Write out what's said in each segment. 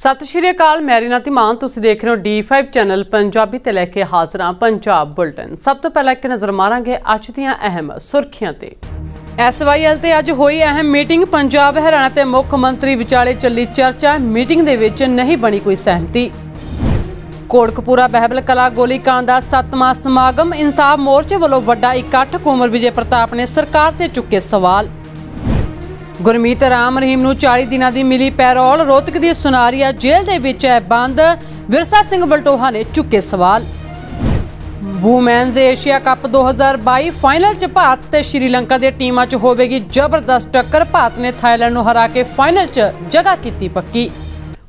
ਸਤਿ ਸ਼੍ਰੀ ਅਕਾਲ, ਮੈਂ ਰੀਨਾ ਧੀਮਾਨ। ਤੁਸੀਂ ਦੇਖ ਰਹੇ ਹੋ D5 ਚੈਨਲ ਪੰਜਾਬੀ ਤੇ ਲੈ ਕੇ ਹਾਜ਼ਰ ਹਾਂ ਪੰਜਾਬ ਬੁਲਟਨ। ਸਭ ਤੋਂ ਪਹਿਲਾਂ ਇੱਕ ਨਜ਼ਰ ਮਾਰਾਂਗੇ ਅੱਜ ਦੀਆਂ ਅਹਿਮ ਸੁਰਖੀਆਂ ਤੇ। ਐਸਵਾਈਐਲ ਤੇ ਅੱਜ ਹੋਈ ਅਹਿਮ ਮੀਟਿੰਗ। ਪੰਜਾਬ, ਹਰਿਆਣਾ ਤੇ ਮੁੱਖ ਮੰਤਰੀ ਵਿਚਾਲੇ ਚੱਲੀ ਚਰਚਾ। ਮੀਟਿੰਗ ਦੇ ਵਿੱਚ ਨਹੀਂ ਬਣੀ ਕੋਈ ਸਹਿਮਤੀ। ਕੋਟਕਪੂਰਾ ਬਹਿਬਲ ਕਲਾ ਗੋਲੀकांड ਦਾ ਸੱਤਵਾਂ ਸਮਾਗਮ। ਇਨਸਾਫ ਮੋਰਚੇ ਵੱਲੋਂ ਵੱਡਾ ਇਕੱਠ। ਕੁਮਰ ਵਿਜੇ ਪ੍ਰਤਾਪ ਨੇ ਸਰਕਾਰ ਤੇ ਚੁੱਕੇ ਸਵਾਲ। ਗੁਰਮੀਤ ਰਾਮ ਰਹੀਮ ਨੂੰ 40 ਦਿਨਾਂ ਦੀ ਮਿਲੀ ਪੈਰੋਲ। ਰੋਹਤਕ ਦੀ ਸੁਨਾਰੀਆ ਜੇਲ੍ਹ ਦੇ ਵਿੱਚ ਹੈ ਬੰਦ। ਵਿਰਸਾ ਸਿੰਘ ਬਲਟੋਹਾ ਨੇ ਚੁੱਕੇ ਸਵਾਲ। ਵੂਮੈਨਜ਼ ਏਸ਼ੀਆ ਕੱਪ 2022 ਫਾਈਨਲ 'ਚ ਭਾਰਤ ਤੇ ਸ਼੍ਰੀਲੰਕਾ ਦੀਆਂ ਟੀਮਾਂ 'ਚ ਹੋਵੇਗੀ ਜ਼ਬਰਦਸਤ ਟੱਕਰ। ਭਾਰਤ ਨੇ ਥਾਈਲੈਂਡ ਨੂੰ ਹਰਾ ਕੇ ਫਾਈਨਲ 'ਚ ਜਗ੍ਹਾ ਕੀਤੀ ਪੱਕੀ।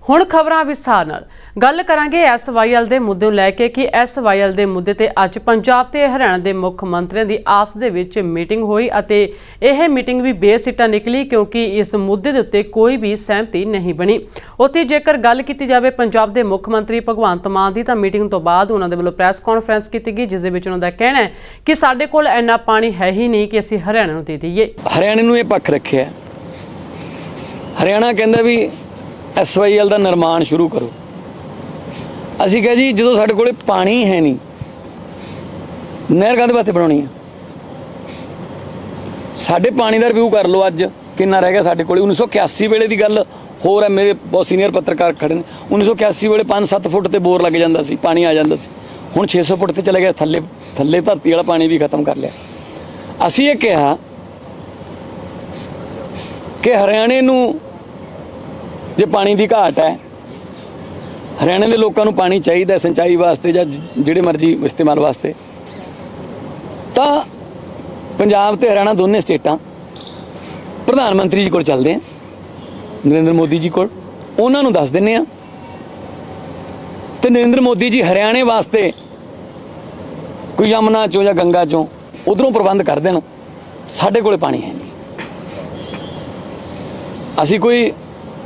ਹੁਣ ਖਬਰਾਂ ਵਿਸਥਾਰ ਨਾਲ। ਗੱਲ ਕਰਾਂਗੇ ਐਸਵਾਈਐਲ ਦੇ ਮੁੱਦੇ ਨੂੰ ਲੈ ਕੇ ਕਿ ਐਸਵਾਈਐਲ ਦੇ ਮੁੱਦੇ ਤੇ ਅੱਜ ਪੰਜਾਬ ਤੇ ਹਰਿਆਣਾ ਦੇ ਮੁੱਖ ਮੰਤਰੀਆਂ ਦੀ ਆਪਸ ਦੇ ਵਿੱਚ ਮੀਟਿੰਗ ਹੋਈ ਅਤੇ ਇਹ ਮੀਟਿੰਗ ਵੀ ਬੇਸਿੱਟਾ ਨਿਕਲੀ ਕਿਉਂਕਿ ਇਸ ਮੁੱਦੇ ਦੇ ਉੱਤੇ ਕੋਈ ਵੀ ਸਹਿਮਤੀ ਨਹੀਂ ਬਣੀ। ਉੱਥੇ ਜੇਕਰ ਗੱਲ ਕੀਤੀ ਜਾਵੇ ਪੰਜਾਬ ਦੇ ਮੁੱਖ ਮੰਤਰੀ ਭਗਵੰਤ ਮਾਨ ਦੀ ਤਾਂ ਮੀਟਿੰਗ ਤੋਂ ਬਾਅਦ ਉਹਨਾਂ ਦੇ ਵੱਲੋਂ ਪ੍ਰੈਸ ਕਾਨਫਰੰਸ ਕੀਤੀ ਗਈ, ਜਿਸ ਦੇ ਵਿੱਚ ਉਹਨਾਂ ਦਾ ਕਹਿਣਾ ਹੈ ਕਿ ਸਾਡੇ ਕੋਲ ਇੰਨਾ ਪਾਣੀ ਹੈ ਹੀ ਨਹੀਂ ਕਿ ਅਸੀਂ ਹਰਿਆਣਾ ਨੂੰ ਦੇ ਦਈਏ। ਹਰਿਆਣੇ ਨੂੰ ਇਹ ਪੱਖ ਰੱਖਿਆ ਹਰਿਆਣਾ ਕਹਿੰਦਾ ਵੀ ਐਸਵਾਈਐਲ ਦਾ ਨਿਰਮਾਣ ਸ਼ੁਰੂ ਕਰੋ। ਅਸੀਂ ਕਹਾਂ ਜੀ, ਜਦੋਂ ਸਾਡੇ ਕੋਲੇ ਪਾਣੀ ਹੈ ਨਹੀਂ, ਨਹਿਰ ਕਾਹਦੇ ਵਾਸਤੇ ਬਣਾਉਣੀ ਆ ਸਾਡੇ ਪਾਣੀ ਦਾ ਰਿਵਿਊ ਕਰ ਲਓ ਅੱਜ, ਕਿੰਨਾ ਰਹਿ ਗਿਆ ਸਾਡੇ ਕੋਲੇ। 1981 ਵੇਲੇ ਦੀ ਗੱਲ, ਹੋਰ ਹੈ ਮੇਰੇ ਬਹੁਤ ਸੀਨੀਅਰ ਪੱਤਰਕਾਰ ਖੜੇ ਨੇ। 1981 ਵੇਲੇ 5-7 ਫੁੱਟ ਤੇ ਬੋਰ ਲੱਗ ਜਾਂਦਾ ਸੀ, ਪਾਣੀ ਆ ਜਾਂਦਾ ਸੀ। ਹੁਣ 600 ਫੁੱਟ ਤੇ ਚਲੇ ਗਿਆ, ਥੱਲੇ ਥੱਲੇ ਧਰਤੀ ਵਾਲਾ ਪਾਣੀ ਵੀ ਖਤਮ ਕਰ ਲਿਆ। ਅਸੀਂ ਇਹ ਕਿਹਾ ਕਿ ਹਰਿਆਣੇ ਨੂੰ ਜੇ ਪਾਣੀ ਦੀ ਘਾਟ ਹੈ ਹਰਿਆਣੇ ਦੇ ਲੋਕਾਂ ਨੂੰ ਪਾਣੀ ਚਾਹੀਦਾ ਸਿੰਚਾਈ ਵਾਸਤੇ ਜਾਂ ਜਿਹੜੇ ਮਰਜ਼ੀ ਇਸਤੇਮਾਲ ਵਾਸਤੇ। ਤਾਂ ਪੰਜਾਬ ਤੇ ਹਰਿਆਣਾ ਦੋਨੇ ਸਟੇਟਾਂ ਪ੍ਰਧਾਨ ਮੰਤਰੀ ਜੀ ਕੋਲ ਚੱਲਦੇ ਆ ਨਰਿੰਦਰ ਮੋਦੀ ਜੀ ਕੋਲ। ਉਹਨਾਂ ਨੂੰ ਦੱਸ ਦਿੰਨੇ ਆ ਤੇ ਨਰਿੰਦਰ ਮੋਦੀ ਜੀ ਹਰਿਆਣੇ ਵਾਸਤੇ ਕੋਈ ਯਮਨਾ ਚੋਂ ਜਾਂ ਗੰਗਾ ਚੋਂ ਉਧਰੋਂ ਪ੍ਰਬੰਧ ਕਰ ਦੇਣ। ਸਾਡੇ ਕੋਲੇ ਪਾਣੀ ਹੈ ਨਹੀਂ। ਅਸੀਂ ਕੋਈ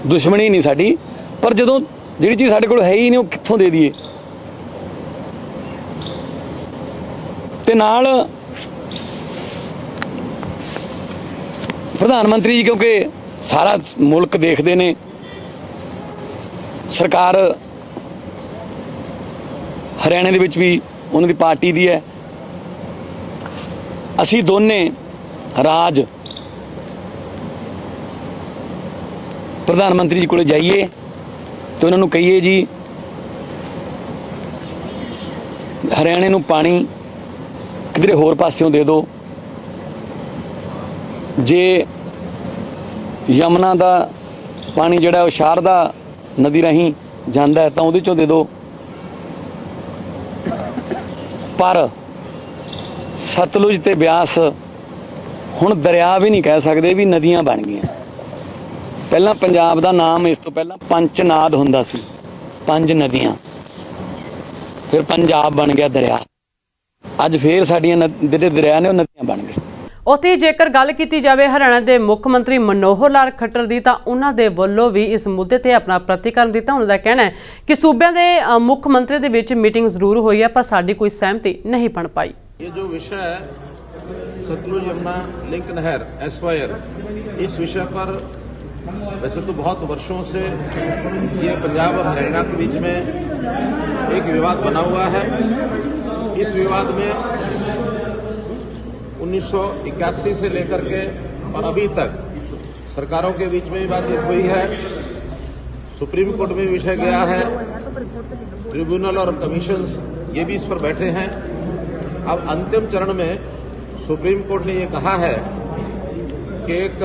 ਦੁਸ਼ਮਣੀ ਨਹੀਂ ਸਾਡੀ, ਪਰ ਜਦੋਂ ਜਿਹੜੀ ਚੀਜ਼ ਸਾਡੇ ਕੋਲ ਹੈ ਹੀ ਨਹੀਂ, ਉਹ ਕਿੱਥੋਂ ਦੇ ਦਈਏ? ਤੇ ਨਾਲ ਪ੍ਰਧਾਨ ਮੰਤਰੀ ਜੀ, ਕਿਉਂਕਿ ਸਾਰਾ ਮੁਲਕ ਦੇਖਦੇ ਨੇ, ਸਰਕਾਰ ਹਰਿਆਣੇ ਦੇ ਵਿੱਚ ਵੀ ਉਹਨਾਂ ਦੀ ਪਾਰਟੀ ਦੀ ਹੈ। ਅਸੀਂ ਦੋਨੇ ਰਾਜ ਪ੍ਰਧਾਨ ਮੰਤਰੀ ਜੀ ਕੋਲੇ ਜਾਈਏ ਤੇ ਉਹਨਾਂ ਨੂੰ ਕਹੀਏ ਜੀ, ਹਰਿਆਣੇ ਨੂੰ ਪਾਣੀ ਕਿਧਰੇ ਹੋਰ ਪਾਸਿਓਂ ਦੇ ਦਿਓ। ਜੇ ਯਮਨਾ ਦਾ ਪਾਣੀ ਜਿਹੜਾ ਉਹ ਸ਼ਾਰਦਾ ਨਦੀ ਰਾਹੀਂ ਜਾਂਦਾ ਤਾਂ ਉਹਦੇ ਚੋਂ ਦੇ ਦਿਓ। ਪਰ ਸਤਲੁਜ ਤੇ ਬਿਆਸ ਹੁਣ ਦਰਿਆ ਵੀ ਨਹੀਂ ਕਹਿ ਸਕਦੇ ਵੀ ਨਦੀਆਂ ਬਣ ਗਈਆਂ। ਪਹਿਲਾਂ ਪੰਜਾਬ ਦਾ ਨਾਮ ਇਸ ਤੋਂ ਪਹਿਲਾਂ ਪੰਚਨਾਦ ਹੁੰਦਾ ਸੀ। ਪੰਜ ਨਦੀਆਂ। ਫਿਰ ਪੰਜਾਬ ਬਣ ਗਿਆ ਦਰਿਆ। ਅੱਜ ਫੇਰ ਸਾਡੀਆਂ ਜਿਹੜੇ ਦਰਿਆ ਨੇ ਉਹ ਨਦੀਆਂ ਬਣ ਗਏ। ਉਥੇ ਜੇਕਰ ਗੱਲ ਕੀਤੀ ਜਾਵੇ ਹਰਿਆਣਾ ਦੇ ਮੁੱਖ ਮੰਤਰੀ ਮਨੋਹਰ ਲਾਲ ਖੱਟਰ ਦੀ ਤਾਂ ਉਹਨਾਂ ਦੇ ਵੱਲੋਂ ਵੀ ਇਸ ਮੁੱਦੇ ਤੇ ਆਪਣਾ ਪ੍ਰਤੀਕਰਮ ਦਿੱਤਾ ਉਹਨਾਂ ਦਾ ਕਹਿਣਾ ਹੈ ਕਿ ਸੂਬਿਆਂ ਦੇ ਮੁੱਖ ਮੰਤਰੀ ਦੇ ਵਿੱਚ ਮੀਟਿੰਗ ਜ਼ਰੂਰ ਹੋਈ ਹੈ ਪਰ ਸਾਡੀ ਕੋਈ ਸਹਿਮਤੀ ਨਹੀਂ ਬਣ ਪਾਈ। ਇਹ ਜੋ ਵਿਸ਼ਾ ਹੈ ਸਤਲੁਜ ਯਮਨਾ ਲਿੰਕ ਨਹਿਰ ਐਸਵਾਇਰ ਇਸ ਵਿਸ਼ਾ ਪਰ वैसे तो बहुत वर्षों से ये पंजाब और हरियाणा के बीच में एक विवाद बना हुआ है। इस विवाद में 1981 से लेकर के और अभी तक सरकारों के बीच में भी बातचीत हुई है। सुप्रीम कोर्ट में विषय गया है। ट्रिब्यूनल और कमीशन ये भी इस पर बैठे हैं। अब अंतिम चरण में सुप्रीम कोर्ट ने ये कहा है कि एक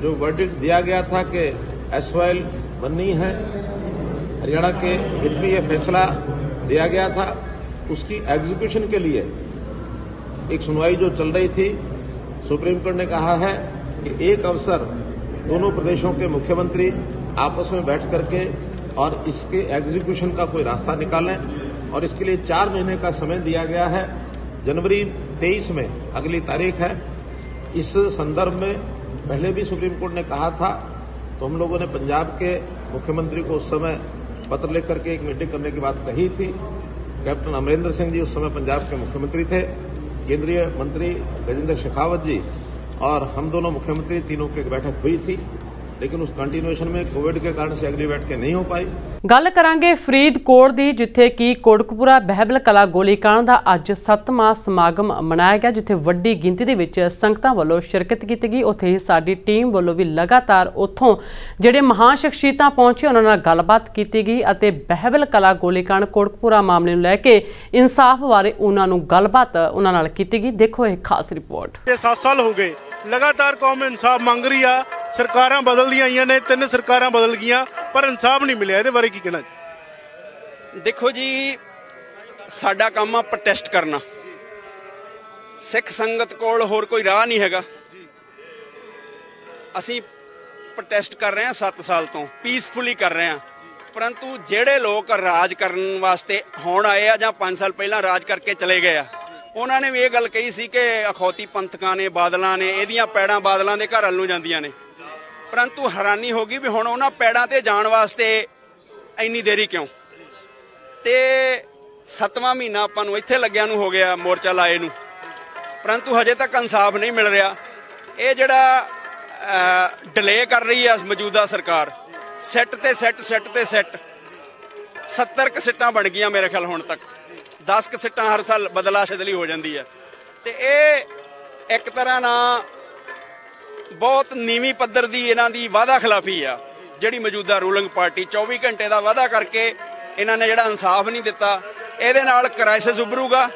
जो वर्डिक्ट दिया गया था कि एस बननी है, हरियाणा के हित में ये फैसला दिया गया था, उसकी एग्जीक्यूशन के लिए एक सुनवाई जो चल रही थी, सुप्रीम कोर्ट ने कहा है कि एक अवसर दोनों प्रदेशों के मुख्यमंत्री आपस में बैठ करके और इसके एग्जीक्यूशन का कोई रास्ता निकालें और इसके लिए चार महीने का समय दिया गया है। जनवरी 23 में अगली तारीख है। इस संदर्भ में पहले भी सुप्रीम कोर्ट ने कहा था तो हम लोगों ने पंजाब के मुख्यमंत्री को उस समय पत्र लेकर के एक मीटिंग करने की बात कही थी। कैप्टन अमरिंदर सिंह जी उस समय पंजाब के मुख्यमंत्री थे। केंद्रीय मंत्री गजेंद्र शेखावत जी और हम दोनों मुख्यमंत्री तीनों की एक बैठक हुई थी। ਲੇਕਿਨ ਉਸ ਕੰਟੀਨਿਊਸ਼ਨ ਮੇਂ ਕੋਵਿਡ ਕੇ ਕਾਰਨ से एग्रीवेट के नहीं हो पाई ਗੱਲ ਕਰਾਂਗੇ ਫਰੀਦਕੋਟ ਦੀ ਜਿੱਥੇ ਕਿ ਕੋਟਕਪੂਰਾ ਬਹਿਬਲ ਕਲਾ ਗੋਲੀकांड ਦਾ ਅੱਜ 7ਵਾਂ ਸਮਾਗਮ ਮਨਾਇਆ ਗਿਆ ਜਿੱਥੇ ਵੱਡੀ ਗਿਣਤੀ ਦੇ ਵਿੱਚ ਸੰਗਤਾਂ ਵੱਲੋਂ ਸ਼ਿਰਕਤ ਕੀਤੀ ਗਈ। ਉੱਥੇ ਹੀ ਸਾਡੀ ਟੀਮ ਵੱਲੋਂ ਵੀ ਲਗਾਤਾਰ ਉੱਥੋਂ ਜਿਹੜੇ ਮਹਾਨ ਸ਼ਖਸੀਅਤਾਂ ਪਹੁੰਚੇ ਉਹਨਾਂ ਨਾਲ ਗੱਲਬਾਤ ਕੀਤੀ ਗਈ ਅਤੇ ਬਹਿਬਲ ਕਲਾ ਗੋਲੀकांड ਕੋਟਕਪੂਰਾ ਮਾਮਲੇ ਨੂੰ ਲੈ ਕੇ ਇਨਸਾਫ ਬਾਰੇ ਉਹਨਾਂ ਨੂੰ ਗੱਲਬਾਤ ਉਹਨਾਂ ਨਾਲ ਕੀਤੀ ਗਈ। ਦੇਖੋ ਇਹ ਖਾਸ ਰਿਪੋਰਟ। 7 ਸਾਲ ਹੋ ਗਏ। ਲਗਾਤਾਰ ਕੌਮ ਇਨਸਾਫ ਮੰਗ ਰਹੀ ਆ, ਸਰਕਾਰਾਂ ਬਦਲਦੀਆਂ ਆਈਆਂ ਨੇ, ਤਿੰਨ ਸਰਕਾਰਾਂ ਬਦਲ ਗਈਆਂ, ਪਰ ਇਨਸਾਫ ਨਹੀਂ ਮਿਲਿਆ। ਇਹਦੇ ਬਾਰੇ ਕੀ ਕਹਿਣਾ ਦੇਖੋ ਜੀ, ਸਾਡਾ ਕੰਮ ਆ ਪ੍ਰੋਟੈਸਟ ਕਰਨਾ। ਸਿੱਖ ਸੰਗਤ ਕੋਲ ਹੋਰ ਕੋਈ ਰਾਹ ਨਹੀਂ ਹੈਗਾ। ਅਸੀਂ ਪ੍ਰੋਟੈਸਟ ਕਰ ਰਹੇ ਹਾਂ 7 ਸਾਲ ਤੋਂ ਪੀਸਫੁਲੀ ਕਰ ਰਹੇ ਹਾਂ। ਪਰੰਤੂ ਜਿਹੜੇ ਲੋਕ ਰਾਜ ਕਰਨ ਵਾਸਤੇ ਹੁਣ ਆਏ ਆ ਜਾਂ 5 ਸਾਲ ਪਹਿਲਾਂ ਰਾਜ ਕਰਕੇ ਚਲੇ ਗਏ ਆ ਉਹਨਾਂ ਨੇ ਵੀ ਇਹ ਗੱਲ ਕਹੀ ਸੀ ਕਿ ਅਖੌਤੀ ਪੰਥਕਾਂ ਨੇ, ਬਾਦਲਾਂ ਨੇ, ਇਹਦੀਆਂ ਪੈੜਾਂ ਬਾਦਲਾਂ ਦੇ ਘਰ ਵੱਲ ਨੂੰ ਜਾਂਦੀਆਂ ਨੇ। ਪਰੰਤੂ ਹੈਰਾਨੀ ਹੋ ਗਈ ਵੀ ਹੁਣ ਉਹਨਾਂ ਪੈੜਾਂ ਤੇ ਜਾਣ ਵਾਸਤੇ ਇੰਨੀ ਦੇਰੀ ਕਿਉਂ? ਤੇ ਸੱਤਵਾਂ ਮਹੀਨਾ ਆਪਾਂ ਨੂੰ ਇੱਥੇ ਲੱਗਿਆ ਨੂੰ ਹੋ ਗਿਆ ਮੋਰਚਾ ਲਾਏ ਨੂੰ। ਪਰੰਤੂ ਹਜੇ ਤੱਕ ਇਨਸਾਫ ਨਹੀਂ ਮਿਲ ਰਿਹਾ। ਇਹ ਜਿਹੜਾ ਡਿਲੇ ਕਰ ਰਹੀ ਹੈ ਮੌਜੂਦਾ ਸਰਕਾਰ ਸੈੱਟ ਤੇ ਸੈੱਟ ਸੈੱਟ ਤੇ ਸੈੱਟ 70 ਕ ਸਿੱਟਾਂ ਬਣ ਗਈਆਂ ਮੇਰੇ ਖਿਆਲ ਹੁਣ ਤੱਕ। 10 ਕ ਸਿੱਟਾਂ ਹਰ ਸਾਲ ਬਦਲਾ ਸ਼ਦਲੀ ਹੋ ਜਾਂਦੀ ਹੈ। ਤੇ ਇਹ ਇੱਕ ਤਰ੍ਹਾਂ ਨਾਲ ਬਹੁਤ ਨੀਵੀਂ ਪੱਧਰ ਦੀ ਇਹਨਾਂ ਦੀ ਵਾਅਦਾ ਖਿਲਾਫੀ ਆ, ਜਿਹੜੀ ਮੌਜੂਦਾ ਰੂਲਿੰਗ ਪਾਰਟੀ 24 ਘੰਟੇ ਦਾ ਵਾਅਦਾ ਕਰਕੇ ਇਹਨਾਂ ਨੇ ਜਿਹੜਾ ਇਨਸਾਫ ਨਹੀਂ ਦਿੱਤਾ, ਇਹਦੇ ਨਾਲ ਕ੍ਰਾਈਸਿਸ ਉੱਭਰੂਗਾ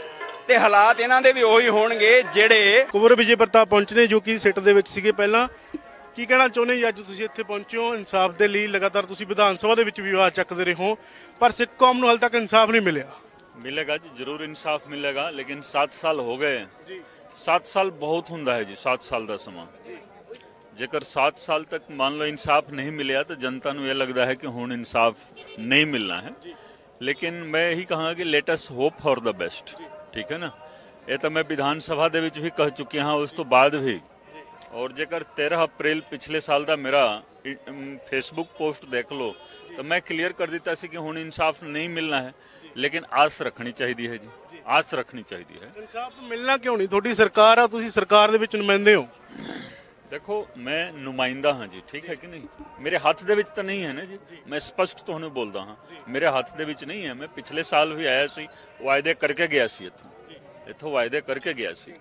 ਤੇ ਹਾਲਾਤ ਇਹਨਾਂ ਦੇ ਵੀ ਉਹੀ ਹੋਣਗੇ ਜਿਹੜੇ ਕੁਵਰ ਵਿਜੇ ਪ੍ਰਤਾਪ ਪਹੁੰਚਨੇ ਜੋ ਕਿ ਸਿੱਟ ਦੇ ਵਿੱਚ ਸੀਗੇ ਪਹਿਲਾਂ। ਕੀ ਕਹਿਣਾ ਚਾਹੁੰਦੇ ਜੀ ਅੱਜ ਤੁਸੀਂ ਇੱਥੇ ਪਹੁੰਚੇ ਹੋ? ਇਨਸਾਫ ਦੇ ਲਈ ਲਗਾਤਾਰ ਤੁਸੀਂ ਵਿਧਾਨ ਸਭਾ ਦੇ ਵਿੱਚ ਵੀ ਆਵਾਜ਼ ਚੱਕਦੇ ਰਹੇ ਹੋ, ਪਰ ਸਿੱਖ ਕੌਮ ਨੂੰ ਹਾਲੇ ਤੱਕ ਇਨਸਾਫ ਨਹੀਂ ਮਿਲਿਆ। ਮਿਲੇਗਾ ਜੀ ਜ਼ਰੂਰ ਇਨਸਾਫ ਮਿਲੇਗਾ ਲੇਕਿਨ 7 ਸਾਲ ਹੋ ਗਏ ਜੀ 7 ਸਾਲ ਬਹੁਤ ਹੁੰਦਾ ਹੈ ਜੀ 7 ਸਾਲ ਦਾ ਸਮਾਂ ਜੇਕਰ 7 ਸਾਲ ਤੱਕ ਮੰਨ ਲਓ ਇਨਸਾਫ ਨਹੀਂ ਮਿਲਿਆ ਤਾਂ ਜਨਤਾ ਨੂੰ ਇਹ ਲੱਗਦਾ ਹੈ ਕਿ ਹੁਣ ਇਨਸਾਫ ਨਹੀਂ ਮਿਲਣਾ ਹੈ ਲੇਕਿਨ ਮੈਂ ਇਹੀ ਕਹਾਂਗਾ ਕਿ let us hope for the best ਠੀਕ ਹੈ ਨਾ ਇਹ ਤਾਂ ਮੈਂ ਵਿਧਾਨ ਸਭਾ ਦੇ ਵਿੱਚ ਵੀ ਕਹਿ ਚੁੱਕਿਆ ਹਾਂ ਉਸ ਤੋਂ ਬਾਅਦ ਵੀ ਔਰ ਜੇਕਰ 13 ਅਪ੍ਰੈਲ ਪਿਛਲੇ ਸਾਲ ਦਾ ਮੇਰਾ ਫੇਸਬੁੱਕ ਪੋਸਟ ਦੇਖ ਲਓ ਤਾਂ ਮੈਂ ਕਲੀਅਰ ਕਰ ਦਿੱਤਾ ਸੀ ਕਿ ਹੁਣ ਇਨਸਾਫ ਨਹੀਂ ਮਿਲਣਾ ਹੈ ਲੇਕਿਨ ਆਸ ਰੱਖਣੀ ਚਾਹੀਦੀ ਹੈ ਜੀ। ਆਸ ਰੱਖਣੀ ਚਾਹੀਦੀ ਹੈ। ਇਨਸਾਫ ਮਿਲਣਾ ਕਿਉਂ ਨਹੀਂ? ਤੁਹਾਡੀ ਸਰਕਾਰ ਆ ਤੁਸੀਂ ਸਰਕਾਰ ਦੇ ਵਿੱਚ ਨੁਮਾਇੰਦੇ ਹੋ। ਦੇਖੋ ਮੈਂ ਨੁਮਾਇੰਦਾ ਹਾਂ ਜੀ ਠੀਕ ਹੈ ਕਿ ਨਹੀਂ? ਮੇਰੇ ਹੱਥ ਦੇ ਵਿੱਚ ਤਾਂ ਨਹੀਂ ਹੈ ਨਾ ਜੀ। ਮੈਂ ਸਪਸ਼ਟ ਤੁਹਾਨੂੰ ਬੋਲਦਾ ਹਾਂ। ਮੇਰੇ ਹੱਥ ਦੇ ਵਿੱਚ ਨਹੀਂ ਹੈ। ਮੈਂ ਪਿਛਲੇ ਸਾਲ ਵੀ ਆਇਆ ਸੀ ਵਾਅਦੇ ਕਰਕੇ ਗਿਆ ਸੀ ਇੱਥੋਂ। ਇੱਥੋਂ ਵਾਅਦੇ ਕਰਕੇ ਗਿਆ ਸੀ।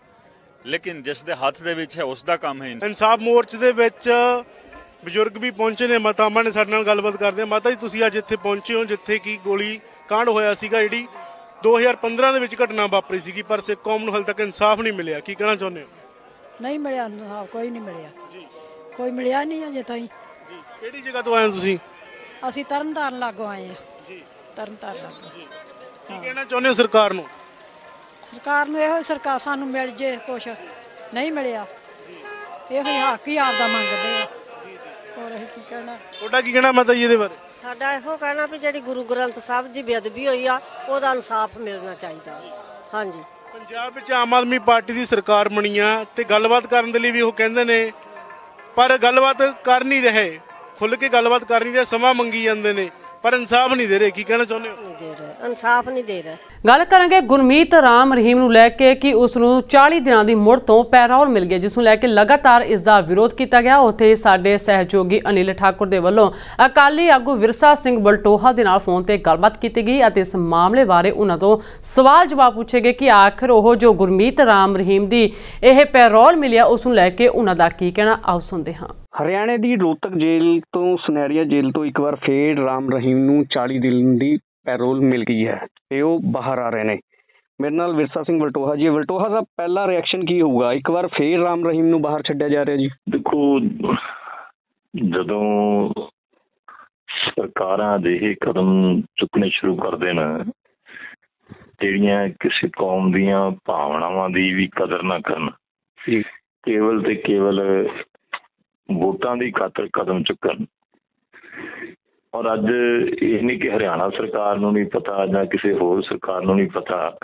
ਲੇਕਿਨ ਜਿਸ ਦੇ ਹੱਥ ਦੇ ਵਿੱਚ ਹੈ ਉਸ ਦਾ ਕੰਮ ਹੈ ਇਨਸਾਫ ਮੋਰਚ ਦੇ ਵਿੱਚ ਬਜ਼ੁਰਗ ਵੀ ਪਹੁੰਚੇ ਨੇ। ਮਾਤਾਵਾਂ ਨੇ ਸਾਡੇ ਨਾਲ ਗੱਲਬਾਤ ਕਰਦੇ ਮਾਤਾ ਜੀ ਤੁਸੀਂ ਅੱਜ ਇੱਥੇ ਪਹੁੰਚੇ ਹੋ ਜਿੱਥੇ ਕੀ ਗੋਲੀ ਕਾਂਡ ਹੋਇਆ ਸੀਗਾ ਜਿਹੜੀ 2015 ਦੇ ਵਿੱਚ ਘਟਨਾ ਵਾਪਰੀ ਸੀਗੀ ਪਰ ਸਿੱਖ ਕੌਮ ਨੂੰ ਹਾਲੇ ਤੱਕ ਇਨਸਾਫ ਨਹੀਂ ਮਿਲਿਆ। ਕੀ ਕਹਿਣਾ ਚਾਹੁੰਦੇ ਹੋ? ਨਹੀਂ ਮਿਲਿਆ ਇਨਸਾਫ ਕੋਈ ਨਹੀਂ ਮਿਲਿਆ। ਕੋਈ ਮਿਲਿਆ ਨਹੀਂ ਅਜੇ ਤਾਈਂ। ਕਿਹੜੀ ਜਗ੍ਹਾ ਤੋਂ ਆਏ ਹੋ ਤੁਸੀਂ? ਅਸੀਂ ਤਰਨਤਾਰਨ ਲਾਗੋਂ ਆਏ ਆ ਜੀ। ਤਰਨਤਾਰਨ ਲਾਗੋਂ। ਕੀ ਕਹਿਣਾ ਚਾਹੁੰਦੇ ਹੋ ਸਰਕਾਰ ਨੂੰ? ਸਰਕਾਰ ਨੂੰ ਇਹੋ ਹੀ ਸਰਕਾਰ ਸਾਨੂੰ ਮਿਲ ਜੇ ਕੁਛ। ਨਹੀਂ ਮਿਲਿਆ। ਇਹੋ ਹੀ ਹੱਕ ਹੀ ਆਪਦਾ ਮੰਗਦੇ ਆ। ਕੀ ਕਹਿਣਾ? ਤੁਹਾਡਾ ਕੀ ਕਹਿਣਾ ਮਾਤਾ ਜੀ ਇਹਦੇ ਬਾਰੇ? ਸਾਡਾ ਇਹੋ ਕਹਿਣਾ ਵੀ ਜਿਹੜੀ ਗੁਰੂ ਗ੍ਰੰਥ ਸਾਹਿਬ ਦੀ ਬੇਅਦਬੀ ਹੋਈ ਆ ਉਹਦਾ ਇਨਸਾਫ ਮਿਲਣਾ ਚਾਹੀਦਾ। ਹਾਂਜੀ। ਪੰਜਾਬ ਵਿੱਚ ਆਮ ਆਦਮੀ ਪਾਰਟੀ ਦੀ ਸਰਕਾਰ ਬਣੀ ਆ ਤੇ ਗੱਲਬਾਤ ਕਰਨ ਦੇ ਲਈ ਵੀ ਉਹ ਕਹਿੰਦੇ ਨੇ ਪਰ ਗੱਲਬਾਤ ਕਰ ਨਹੀਂ ਰਹੇ। ਖੁੱਲ ਕੇ ਗੱਲਬਾਤ ਕਰ ਨਹੀਂ ਰਹੇ ਸਮਾਂ ਮੰਗੀ ਜਾਂਦੇ ਨੇ ਪਰ ਇਨਸਾਫ ਨਹੀਂ ਦੇ ਰਹੇ। ਕੀ ਕਹਿਣਾ ਚਾਹੁੰਦੇ ਹੋ? ਨਹੀਂ ਦੇ ਰਹੇ। ਇਨਸਾਫ ਨਹੀਂ ਦੇ ਰਹੇ। ਗੱਲ ਕਰਾਂਗੇ ਗੁਰਮੀਤ ਰਾਮ ਰਹੀਮ ਨੂੰ ਲੈ ਕੇ ਕਿ ਉਸ ਨੂੰ 40 ਦਿਨਾਂ ਦੀ ਮੁੜ ਤੋਂ ਪੈਰੋਲ ਮਿਲ ਗਿਆ, ਜਿਸ ਨੂੰ ਲੈ ਕੇ ਲਗਾਤਾਰ ਇਸ ਦਾ ਵਿਰੋਧ ਕੀਤਾ ਗਿਆ। ਉੱਥੇ ਸਾਡੇ ਸਹਿਯੋਗੀ ਅਨਿਲ ਠਾਕੁਰ ਦੇ ਵੱਲੋਂ ਅਕਾਲੀ ਆਗੂ ਵਿਰਸਾ ਸਿੰਘ ਬਲਟੋਹਾ ਦੇ ਨਾਲ ਫੋਨ ਤੇ ਗੱਲਬਾਤ ਕੀਤੀ ਗਈ ਅਤੇ ਇਸ ਮਾਮਲੇ ਬਾਰੇ ਉਹਨਾਂ ਤੋਂ ਸਵਾਲ ਜਵਾਬ ਪੁੱਛੇ ਗਏ ਕਿ ਆਖਰ ਉਹ ਜੋ ਗੁਰਮੀਤ ਰਾਮ ਰਹੀਮ ਦੀ ਇਹ ਪੈਰੋਲ ਮਿਲਿਆ, ਉਸ ਨੂੰ ਲੈ ਕੇ ਉਹਨਾਂ ਦਾ ਕੀ ਕਹਿਣਾ? ਆਓ ਸੁਣਦੇ ਹਾਂ। ਹਰਿਆਣੇ ਦੀ ਰੋਹਤਕ ਜੇਲ੍ਹ ਤੋਂ, ਸੁਨਹਿਰੀਆ ਜੇਲ੍ਹ ਤੋਂ ਇੱਕ ਵਾਰ ਫੇਰ ਰਾਮ ਰਹੀਮ ਨੂੰ 40 ਦਿਨ ਦੀ ਪੈਰੋਲ ਮਿਲ ਗਈ ਹੈ ਤੇ ਉਹ ਬਾਹਰ ਆ ਰਹੇ ਨੇ। ਮੇਰੇ ਨਾਲ ਵਿਰਸਾ ਸਿੰਘ ਵਲਟੋਹਾ ਜੀ ਵਲਟੋਹਾ ਦਾ ਪਹਿਲਾ ਰਿਐਕਸ਼ਨ ਕੀ ਹੋਊਗਾ? ਇੱਕ ਵਾਰ ਫੇਰ ਰਾਮ ਰਹੀਮ ਨੂੰ ਬਾਹਰ ਛੱਡਿਆ ਜਾ ਰਿਹਾ ਜੀ। ਦੇਖੋ ਜਦੋਂ ਸਰਕਾਰਾਂ ਅਜਿਹੇ ਕਦਮ ਚੁੱਕਣੇ ਸ਼ੁਰੂ ਕਰ ਦੇਣ ਜਿਹੜੀਆਂ ਕਿਸੇ ਕੌਮ ਦੀਆਂ ਭਾਵਨਾਵਾਂ ਦੀ ਵੀ ਕਦਰ ਨਾ ਕਰਨ ਕੇਵਲ ਤੇ ਕੇਵਲ ਵੋਟਾਂ ਦੀ ਖਾਤਰ ਕਦਮ ਚੁੱਕਣ ਔਰ ਅੱਜ ਇਹ ਨਹੀਂ ਕਿ ਹਰਿਆਣਾ ਸਰਕਾਰ ਨੂੰ ਨਹੀਂ ਪਤਾ ਜਾਂ ਕਿਸੇ ਹੋਰ ਸਰਕਾਰ ਨੂੰ ਨਹੀਂ ਪਤਾ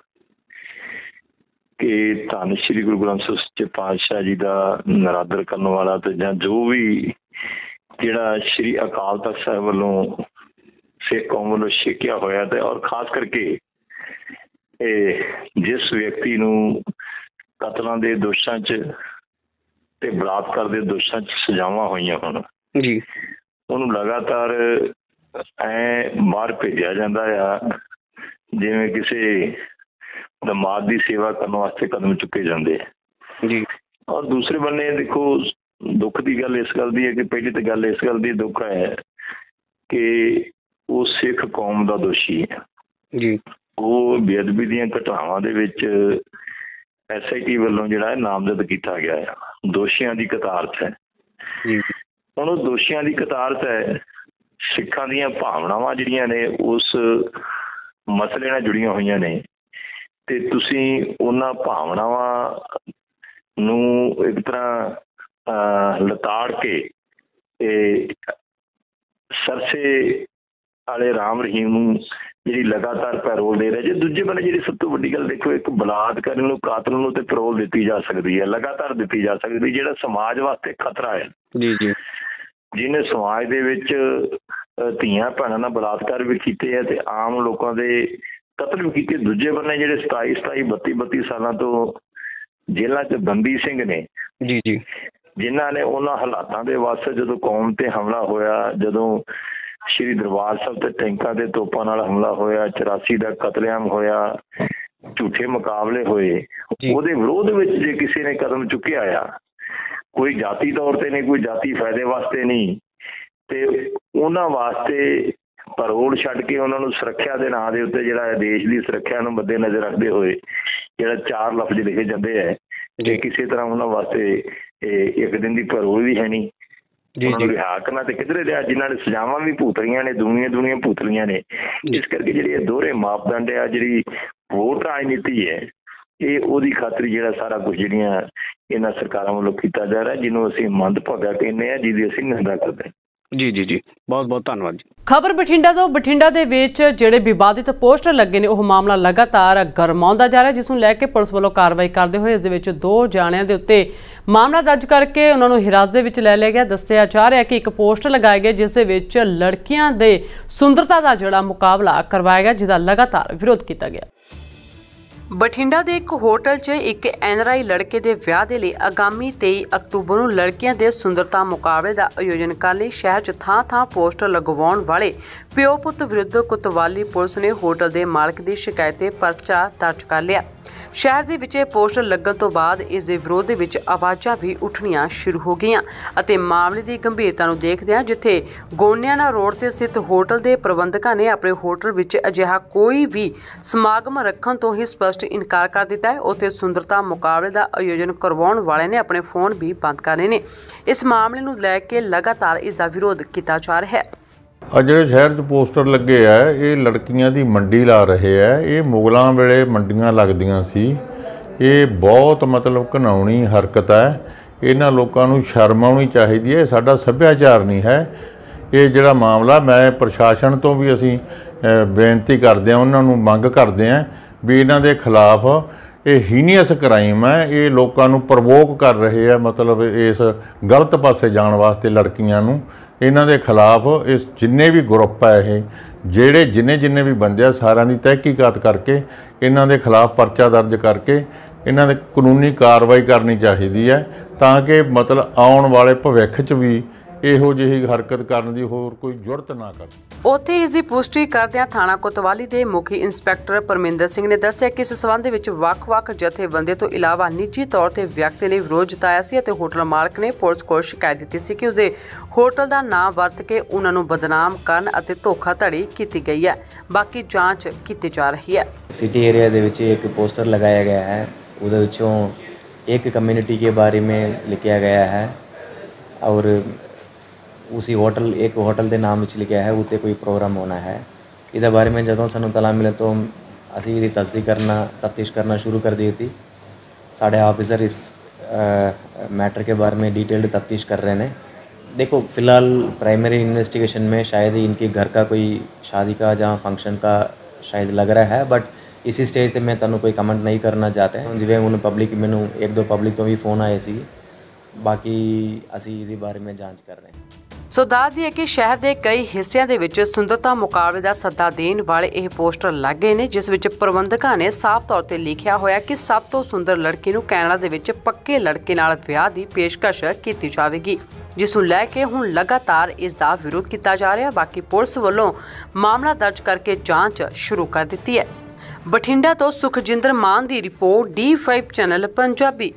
ਕਿ ਧੰਨ ਸ਼੍ਰੀ ਗੁਰੂ ਗ੍ਰੰਥ ਸਾਹਿਬ ਸੱਚੇ ਪਾਤਸ਼ਾਹ ਜੀ ਦਾ ਨਰਾਦਰ ਕਰਨ ਵਾਲਾ ਤੇ ਜਾਂ ਜੋ ਵੀ ਜਿਹੜਾ ਸ਼੍ਰੀ ਅਕਾਲ ਤਖਤ ਸਾਹਿਬ ਵੱਲੋਂ ਸਿੱਖ ਕੌਮ ਵੱਲੋਂ ਛੇਕਿਆ ਹੋਇਆ ਤੇ ਔਰ ਖਾਸ ਕਰਕੇ ਇਹ ਜਿਸ ਵਿਅਕਤੀ ਨੂੰ ਕਤਲਾਂ ਦੇ ਦੋਸ਼ਾਂ 'ਚ ਤੇ ਬਲਾਤਕਾਰ ਦੇ ਦੋਸ਼ਾਂ 'ਚ ਸਜ਼ਾਵਾਂ ਹੋਈਆਂ ਹਨ ਜੀ। ਉਹਨੂੰ ਲਗਾਤਾਰ ਐ ਬਾਹਰ ਭੇਜਿਆ ਜਾਂਦਾ ਆ ਜਿਵੇਂ ਕਿਸੇ ਦਮਾਦ ਦੀ ਸੇਵਾ ਕਰਨ ਵਾਸਤੇ ਕਦਮ ਚੁੱਕੇ ਜਾਂਦੇ ਜੀ। ਔਰ ਦੂਸਰੇ ਬੰਨੇ ਦੇਖੋ ਦੁੱਖ ਦੀ ਗੱਲ ਇਸ ਗੱਲ ਦੀ ਹੈ ਕਿ ਪਹਿਲੀ ਤਾਂ ਗੱਲ ਇਸ ਗੱਲ ਦੀ ਦੁੱਖ ਹੈ ਕਿ ਉਹ ਸਿੱਖ ਕੌਮ ਦਾ ਦੋਸ਼ੀ ਹੈ। ਜੀ। ਉਹ ਬੇਅਦਬੀ ਦੀਆਂ ਘਟਨਾਵਾਂ ਦੇ ਵਿੱਚ ਐਸਆਈਟੀ ਵੱਲੋਂ ਜਿਹੜਾ ਹੈ ਨਾਮਜ਼ਦ ਕੀਤਾ ਗਿਆ ਹੈ ਦੋਸ਼ੀਆਂ ਦੀ ਕਤਾਰ 'ਚ ਹੈ। ਜੀ। ਹੁਣ ਉਹ ਦੋਸ਼ੀਆਂ ਦੀ ਕਤਾਰ 'ਚ ਹੈ ਸਿੱਖਾਂ ਦੀਆਂ ਭਾਵਨਾਵਾਂ ਜਿਹੜੀਆਂ ਨੇ, ਉਸ ਮਸਲੇ ਨਾਲ ਜੁੜੀਆਂ ਹੋਈਆਂ ਨੇ ਤੇ ਤੁਸੀਂ ਉਹਨਾਂ ਭਾਵਨਾਵਾਂ ਨੂੰ ਇੱਕ ਤਰ੍ਹਾਂ ਲਤਾੜ ਕੇ ਇਹ ਸਰਸੇ ਵਾਲੇ ਰਾਮ ਰਹੀਮ ਨੂੰ ਜਿਹੜੀ ਲਗਾਤਾਰ ਪੈਰੋਲ ਦੇ ਰਿਹਾ, ਜੇ ਦੂਜੇ ਬੰਨੇ ਜਿਹੜੀ ਸਭ ਤੋਂ ਵੱਡੀ ਗੱਲ ਦੇਖੋ, ਇੱਕ ਬਲਾਤਕਾਰੀ ਨੂੰ, ਕਾਤਲ ਨੂੰ ਤੇ ਪੈਰੋਲ ਦਿੱਤੀ ਜਾ ਸਕਦੀ ਹੈ, ਲਗਾਤਾਰ ਦਿੱਤੀ ਜਾ ਸਕਦੀ, ਜਿਹੜਾ ਸਮਾਜ ਵਾਸਤੇ ਖਤਰਾ ਹੈ। ਜੀ ਜੀ। ਜਿਹਨੇ ਸਮਾਜ ਦੇ ਵਿੱਚ ਧੀਆਂ ਭੈਣਾਂ ਨਾਲ ਬਲਾਤਕਾਰ ਵੀ ਕੀਤੇ ਆ ਤੇ ਆਮ ਲੋਕਾਂ ਦੇ ਕਤਲ ਵੀ ਕੀਤੇ ਦੂਜੇ ਬੰਨੇ ਜਿਹੜੇ 27 27 32 32 ਸਾਲਾਂ ਤੋਂ ਜੇਲ੍ਹਾਂ 'ਚ ਬੰਦੀ ਸਿੰਘ ਨੇ ਜੀ ਜੀ ਜਿਨ੍ਹਾਂ ਨੇ ਉਹਨਾਂ ਹਾਲਾਤਾਂ ਦੇ ਵਾਸਤੇ ਜਦੋਂ ਕੌਮ ਤੇ ਹਮਲਾ ਹੋਇਆ ਜਦੋਂ ਸ਼੍ਰੀ ਦਰਬਾਰ ਸਾਹਿਬ ਤੇ ਟੈਂਕਾਂ ਦੇ ਤੋਪਾਂ ਨਾਲ ਹਮਲਾ ਹੋਇਆ 84 ਦਾ ਕਤਲੇਆਮ ਹੋਇਆ ਝੂਠੇ ਮੁਕਾਬਲੇ ਹੋਏ। ਉਹਦੇ ਵਿਰੋਧ ਵਿੱਚ ਜੇ ਕਿਸੇ ਨੇ ਕਦਮ ਚੁੱਕਿਆ ਆ ਕੋਈ ਜਾਤੀ ਤੌਰ ਤੇ ਨਹੀਂ ਕੋਈ ਜਾਤੀ ਫਾਇਦੇ ਵਾਸਤੇ ਨਹੀਂ। ਤੇ ਉਹਨਾਂ ਵਾਸਤੇ ਪਰੋਲ ਛੱਡ ਕੇ ਉਹਨਾਂ ਨੂੰ ਸੁਰੱਖਿਆ ਦੇ ਨਾਂ ਦੇ ਉੱਤੇ ਜਿਹੜਾ ਦੇਸ਼ ਦੀ ਸੁਰੱਖਿਆ ਨੂੰ ਮੱਦੇ ਨਜ਼ਰ ਰੱਖਦੇ ਹੋਏ ਜਿਹੜਾ ਚਾਰ ਲਫ਼ਜ਼ ਲਿਖੇ ਜਾਂਦੇ ਹੈ ਜੇ। ਕਿਸੇ ਤਰ੍ਹਾਂ ਉਹਨਾਂ ਵਾਸਤੇ ਇੱਕ ਦਿਨ ਦੀ ਪਰੋਲ ਵੀ ਹੈ ਨਹੀਂ। ਜੀ ਜੀ। ਰਿਹਾ ਕਰਨਾ ਤੇ ਕਿਧਰੇ ਰਿਹਾ? ਜਿਨ੍ਹਾਂ ਨੇ ਸਜ਼ਾਵਾਂ ਵੀ ਭੂਤ ਰਹੀਆਂ ਨੇ ਦੁਨੀਆ ਦੁਨੀਆ ਭੂਤ ਰਹੀਆਂ ਨੇ। ਇਸ ਕਰਕੇ ਜਿਹੜੀ ਇਹ ਦੋਹਰੇ ਮਾਪਦੰਡ ਆ ਜਿਹੜੀ ਵੋਟ ਰਾਜਨੀਤੀ ਹੈ ਇਹ ਉਹਦੀ ਖਾਤਰ ਜਿਹੜਾ ਸਾਰਾ ਕੁਝ ਜਿਹੜੀਆਂ ਇਹਨਾਂ ਸਰਕਾਰਾਂ ਵੱਲੋਂ ਕੀਤਾ ਜਾ ਰਿਹਾ ਜਿਹਨੂੰ ਅਸੀਂ ਮੰਦਭਾਗਾ ਕਹਿੰਦੇ ਆ ਜਿਹਦੀ ਅਸੀਂ ਨਿੰਦਾ ਕਰਦੇ ਹਾਂ। ਜੀ ਜੀ ਜੀ। ਬਹੁਤ ਬਹੁਤ ਧੰਨਵਾਦ ਜੀ। ਖਬਰ ਬਠਿੰਡਾ ਤੋਂ ਬਠਿੰਡਾ ਦੇ ਵਿੱਚ ਜਿਹੜੇ ਵਿਵਾਦਿਤ ਪੋਸਟਰ ਲੱਗੇ ਨੇ ਉਹ ਮਾਮਲਾ ਲਗਾਤਾਰ ਗਰਮਾਉਂਦਾ ਜਾ ਰਿਹਾ ਜਿਸ ਨੂੰ ਲੈ ਕੇ ਪੁਲਿਸ ਵੱਲੋਂ ਕਾਰਵਾਈ ਕਰਦੇ ਹੋਏ ਇਸ ਦੇ ਵਿੱਚ ਦੋ ਜਾਣਿਆਂ ਦੇ ਉੱਤੇ ਮਾਮਲਾ ਦਰਜ ਕਰਕੇ ਉਹਨਾਂ ਨੂੰ ਹਿਰਾਸਤ ਦੇ ਵਿੱਚ ਲੈ ਲਿਆ ਗਿਆ। ਦੱਸਿਆ ਜਾ ਰਿਹਾ ਕਿ ਇੱਕ ਪੋਸਟਰ ਲਗਾਇਆ ਗਿਆ ਜਿਸ ਦੇ ਵਿੱਚ ਲੜਕੀਆਂ ਦੇ ਸੁੰਦਰਤਾ ਦਾ ਜਿਹੜਾ ਮੁਕਾਬਲਾ ਕਰਵਾਇਆ ਗਿਆ ਜਿਹਦਾ ਲਗਾਤਾਰ ਵਿਰੋਧ ਕੀਤਾ ਗਿਆ। ਬਠਿੰਡਾ ਦੇ ਇੱਕ ਹੋਟਲ 'ਚ ਇੱਕ ਐਨਆਰਆਈ ਲੜਕੇ ਦੇ ਵਿਆਹ ਦੇ ਲਈ ਆਗਾਮੀ 23 ਅਕਤੂਬਰ ਨੂੰ ਲੜਕੀਆਂ ਦੇ ਸੁੰਦਰਤਾ ਮੁਕਾਬਲੇ ਦਾ ਆਯੋਜਨ ਕਰਨ ਲਈ। ਸ਼ਹਿਰ 'ਚ ਥਾਂ-ਥਾਂ ਪੋਸਟਰ ਲਗਵਾਉਣ ਵਾਲੇ ਪਿਓ ਪੁੱਤ ਵਿਰੁੱਧ ਕੁਤਵਾਲੀ ਪੁਲਿਸ ਨੇ ਹੋਟਲ ਦੇ ਮਾਲਕ ਦੀ ਸ਼ਿਕਾਇਤ ਤੇ ਪਰਚਾ ਦਰਜ ਕਰ ਲਿਆ। ਸ਼ਹਿਰ ਦੇ ਵਿੱਚ ਇਹ ਪੋਸਟਰ ਲੱਗਣ ਤੋਂ ਬਾਅਦ ਇਸ ਦੇ ਵਿਰੋਧ ਵਿੱਚ ਆਵਾਜ਼ਾਂ ਵੀ ਉੱਠਣੀਆਂ ਸ਼ੁਰੂ ਹੋ ਗਈਆਂ ਅਤੇ ਮਾਮਲੇ ਦੀ ਗੰਭੀਰਤਾ ਨੂੰ ਦੇਖਦਿਆਂ ਜਿੱਥੇ ਗੋਨਿਆਣਾ ਰੋਡ ਤੇ ਸਥਿਤ ਹੋਟਲ ਦੇ ਪ੍ਰਬੰਧਕਾਂ ਨੇ ਆਪਣੇ ਹੋਟਲ ਵਿੱਚ ਅਜਿਹਾ ਕੋਈ ਵੀ ਸਮਾਗਮ ਰੱਖਣ ਤੋਂ ਹੀ ਸਪਸ਼ਟ ਇਨਕਾਰ ਕਰ ਦਿੱਤਾ ਹੈ। ਉੱਥੇ ਸੁੰਦਰਤਾ ਮੁਕਾਬਲੇ ਦਾ ਆਯੋਜਨ ਕਰਵਾਉਣ ਵਾਲੇ ਨੇ ਆਪਣੇ ਫੋਨ ਵੀ ਬੰਦ ਕਰ ਕਰਨੇ ਨੇ। ਇਸ ਮਾਮਲੇ ਨੂੰ ਲੈ ਕੇ ਲਗਾਤਾਰ ਇਸ ਦਾ ਵਿਰੋਧ ਕੀਤਾ ਜਾ ਰਿਹਾ ਹੈ। ਆ ਜਿਹੜੇ ਸ਼ਹਿਰ 'ਚ ਪੋਸਟਰ ਲੱਗੇ ਆ, ਇਹ ਲੜਕੀਆਂ ਦੀ ਮੰਡੀ ਲਾ ਰਹੇ ਆ। ਇਹ ਮੁਗਲਾਂ ਵੇਲੇ ਮੰਡੀਆਂ ਲੱਗਦੀਆਂ ਸੀ। ਇਹ ਬਹੁਤ ਮਤਲਬ ਘਨਾਉਣੀ ਹਰਕਤ ਹੈ ਇਹਨਾਂ ਲੋਕਾਂ ਨੂੰ ਸ਼ਰਮ ਆਉਣੀ ਚਾਹੀਦੀ ਹੈ ਇਹ ਸਾਡਾ ਸੱਭਿਆਚਾਰ ਨਹੀਂ ਹੈ। ਇਹ ਜਿਹੜਾ ਮਾਮਲਾ, ਮੈਂ ਪ੍ਰਸ਼ਾਸਨ ਤੋਂ ਵੀ ਅਸੀਂ ਬੇਨਤੀ ਕਰਦੇ ਆ ਉਹਨਾਂ ਨੂੰ ਮੰਗ ਕਰਦੇ ਆ ਵੀ ਇਹਨਾਂ ਦੇ ਖਿਲਾਫ ਇਹ ਹੀਨੀਅਸ ਕ੍ਰਾਈਮ ਹੈ ਇਹ ਲੋਕਾਂ ਨੂੰ ਪ੍ਰਵੋਕ ਕਰ ਰਹੇ ਆ, ਮਤਲਬ ਇਸ ਗਲਤ ਪਾਸੇ ਜਾਣ ਵਾਸਤੇ ਲੜਕੀਆਂ ਨੂੰ। ਇਹਨਾਂ ਦੇ ਖਿਲਾਫ ਇਸ ਜਿੰਨੇ ਵੀ ਗਰੁੱਪ ਹੈ ਇਹ, ਜਿਹੜੇ ਜਿੰਨੇ ਜਿੰਨੇ ਵੀ ਬੰਦੇ ਆ ਸਾਰਿਆਂ ਦੀ ਤਹਿਕੀਕਾਤ ਕਰਕੇ ਇਹਨਾਂ ਦੇ ਖਿਲਾਫ ਪਰਚਾ ਦਰਜ ਕਰਕੇ ਇਹਨਾਂ ਦੇ ਕਾਨੂੰਨੀ ਕਾਰਵਾਈ ਕਰਨੀ ਚਾਹੀਦੀ ਹੈ ਤਾਂ ਕਿ ਮਤਲਬ ਆਉਣ ਵਾਲੇ ਭਵਿੱਖ 'ਚ ਵੀ ਇਹੋ ਜਿਹੀ ਹਰਕਤ ਕਰਨ ਦੀ ਹੋਰ ਕੋਈ ਜੁਰਤ ਨਾ ਕਰੇ। ਉਥੇ ਇਸ ਦੀ ਪੁਸ਼ਟੀ ਕਰਦਿਆਂ ਥਾਣਾ ਕੋਤਵਾਲੀ ਦੇ ਮੁਖੀ ਇੰਸਪੈਕਟਰ ਪਰਮਿੰਦਰ ਸਿੰਘ ਨੇ ਦੱਸਿਆ ਕਿ ਇਸ ਸਬੰਧ ਵਿੱਚ ਵੱਖ-ਵੱਖ ਜਥੇਬੰਦੀ ਤੋਂ ਇਲਾਵਾ ਨਿੱਜੀ ਤੌਰ ਤੇ ਵਿਅਕਤੀ ਨੇ ਵਿਰੋਧ ਜਤਾਇਆ ਸੀ ਅਤੇ ਹੋਟਲ ਮਾਲਕ ਨੇ ਪੁਲਿਸ ਕੋਲ ਸ਼ਿਕਾਇਤ ਦਿੱਤੀ ਸੀ ਕਿ ਉਸਦੇ ਹੋਟਲ ਦਾ ਨਾਂ ਵਰਤ ਕੇ ਉਹਨਾਂ ਨੂੰ ਬਦਨਾਮ ਕਰਨ ਅਤੇ ਧੋਖਾਧੜੀ ਕੀਤੀ ਗਈ ਹੈ। ਬਾਕੀ ਜਾਂਚ ਕੀਤੀ ਜਾ ਰਹੀ ਹੈ। ਸਿਟੀ ਏਰੀਆ ਦੇ ਵਿੱਚ ਇੱਕ ਪੋਸਟਰ ਲਗਾਇਆ ਗਿਆ ਹੈ। ਉਹਦੇ ਵਿੱਚੋਂ ਇੱਕ ਕਮਿਊਨਿਟੀ ਦੇ ਬਾਰੇ ਮੇਂ ਲਿਖਿਆ ਗਿਆ ਹੈ। ਔਰ ਉਸੇ ਹੋਟਲ ਇੱਕ ਹੋਟਲ ਦੇ ਨਾਮ ਵਿੱਚ ਲਿਖਿਆ ਹੈ ਉੱਤੇ ਕੋਈ ਪ੍ਰੋਗਰਾਮ ਹੋਣਾ ਹੈ ਇਹਦੇ ਬਾਰੇ में ਜਦੋਂ ਸਾਨੂੰ ਤਲਾ ਮਿਲੇ ਤੋਂ ਅਸੀਂ ਇਹਦੀ ਤਸਦੀਕ ਕਰਨਾ ਤਫਤੀਸ਼ ਕਰਨਾ ਸ਼ੁਰੂ ਕਰ दी थी साढ़े ऑफिसर इस मैटर के बारे में डिटेल्ड तफ्तीश कर रहे हैं देखो फ़िलहाल प्राइमरी इन्वेस्टिगेशन में शायद ही इनके घर का कोई शादी का जहाँ फंक्शन का शायद लग रहा है बट ਇਸੇ ਸਟੇਜ ਤੇ ਮੈਂ ਤੁਹਾਨੂੰ ਕੋਈ ਕਮੈਂਟ ਨਹੀਂ ਕਰਨਾ ਚਾਹਤਾ ਜਿਵੇਂ ਹੁਣ ਪਬਲਿਕ ਮੈਨੂੰ ਇੱਕ ਦੋ ਪਬਲਿਕ ਤੋਂ ਵੀ ਫੋਨ ਆਏ ਸੀ ਬਾਕੀ ਅਸੀਂ ਇਹਦੇ ਬਾਰੇ ਵਿੱਚ ਜਾਂਚ ਕਰ ਰਹੇ ਹਾਂ ਸੋ ਦੱਸਦੀ ਹੈ ਕਿ ਸ਼ਹਿਰ ਦੇ ਕਈ ਹਿੱਸਿਆਂ ਦੇ ਵਿੱਚ ਸੁੰਦਰਤਾ ਮੁਕਾਬਲੇ ਦਾ ਸੱਦਾ ਦੇਣ ਵਾਲੇ ਇਹ ਪੋਸਟਰ ਲੱਗੇ ਨੇ, ਜਿਸ ਵਿੱਚ ਪ੍ਰਬੰਧਕਾਂ ਨੇ ਸਾਫ਼ ਤੌਰ ਤੇ ਲਿਖਿਆ ਹੋਇਆ ਕਿ ਸਭ ਤੋਂ ਸੁੰਦਰ ਲੜਕੀ ਨੂੰ ਕੈਨੇਡਾ ਦੇ ਵਿੱਚ ਪੱਕੇ ਲੜਕੇ ਨਾਲ ਵਿਆਹ ਦੀ ਪੇਸ਼ਕਸ਼ ਕੀਤੀ ਜਾਵੇਗੀ, ਜਿਸ ਨੂੰ ਲੈ ਕੇ ਹੁਣ ਲਗਾਤਾਰ ਇਸ ਦਾ ਵਿਰੋਧ ਕੀਤਾ ਜਾ ਰਿਹਾ। ਬਾਕੀ ਪੁਲਿਸ ਵੱਲੋਂ ਮਾਮਲਾ ਦਰਜ ਕਰਕੇ ਜਾਂਚ ਸ਼ੁਰੂ ਕਰ ਦਿੱਤੀ ਹੈ। ਬਠਿੰਡਾ ਤੋਂ ਸੁਖਜਿੰਦਰ ਮਾਨ ਦੀ ਰਿਪੋਰਟ D5 ਚੈਨਲ, ਪੰਜਾਬੀ।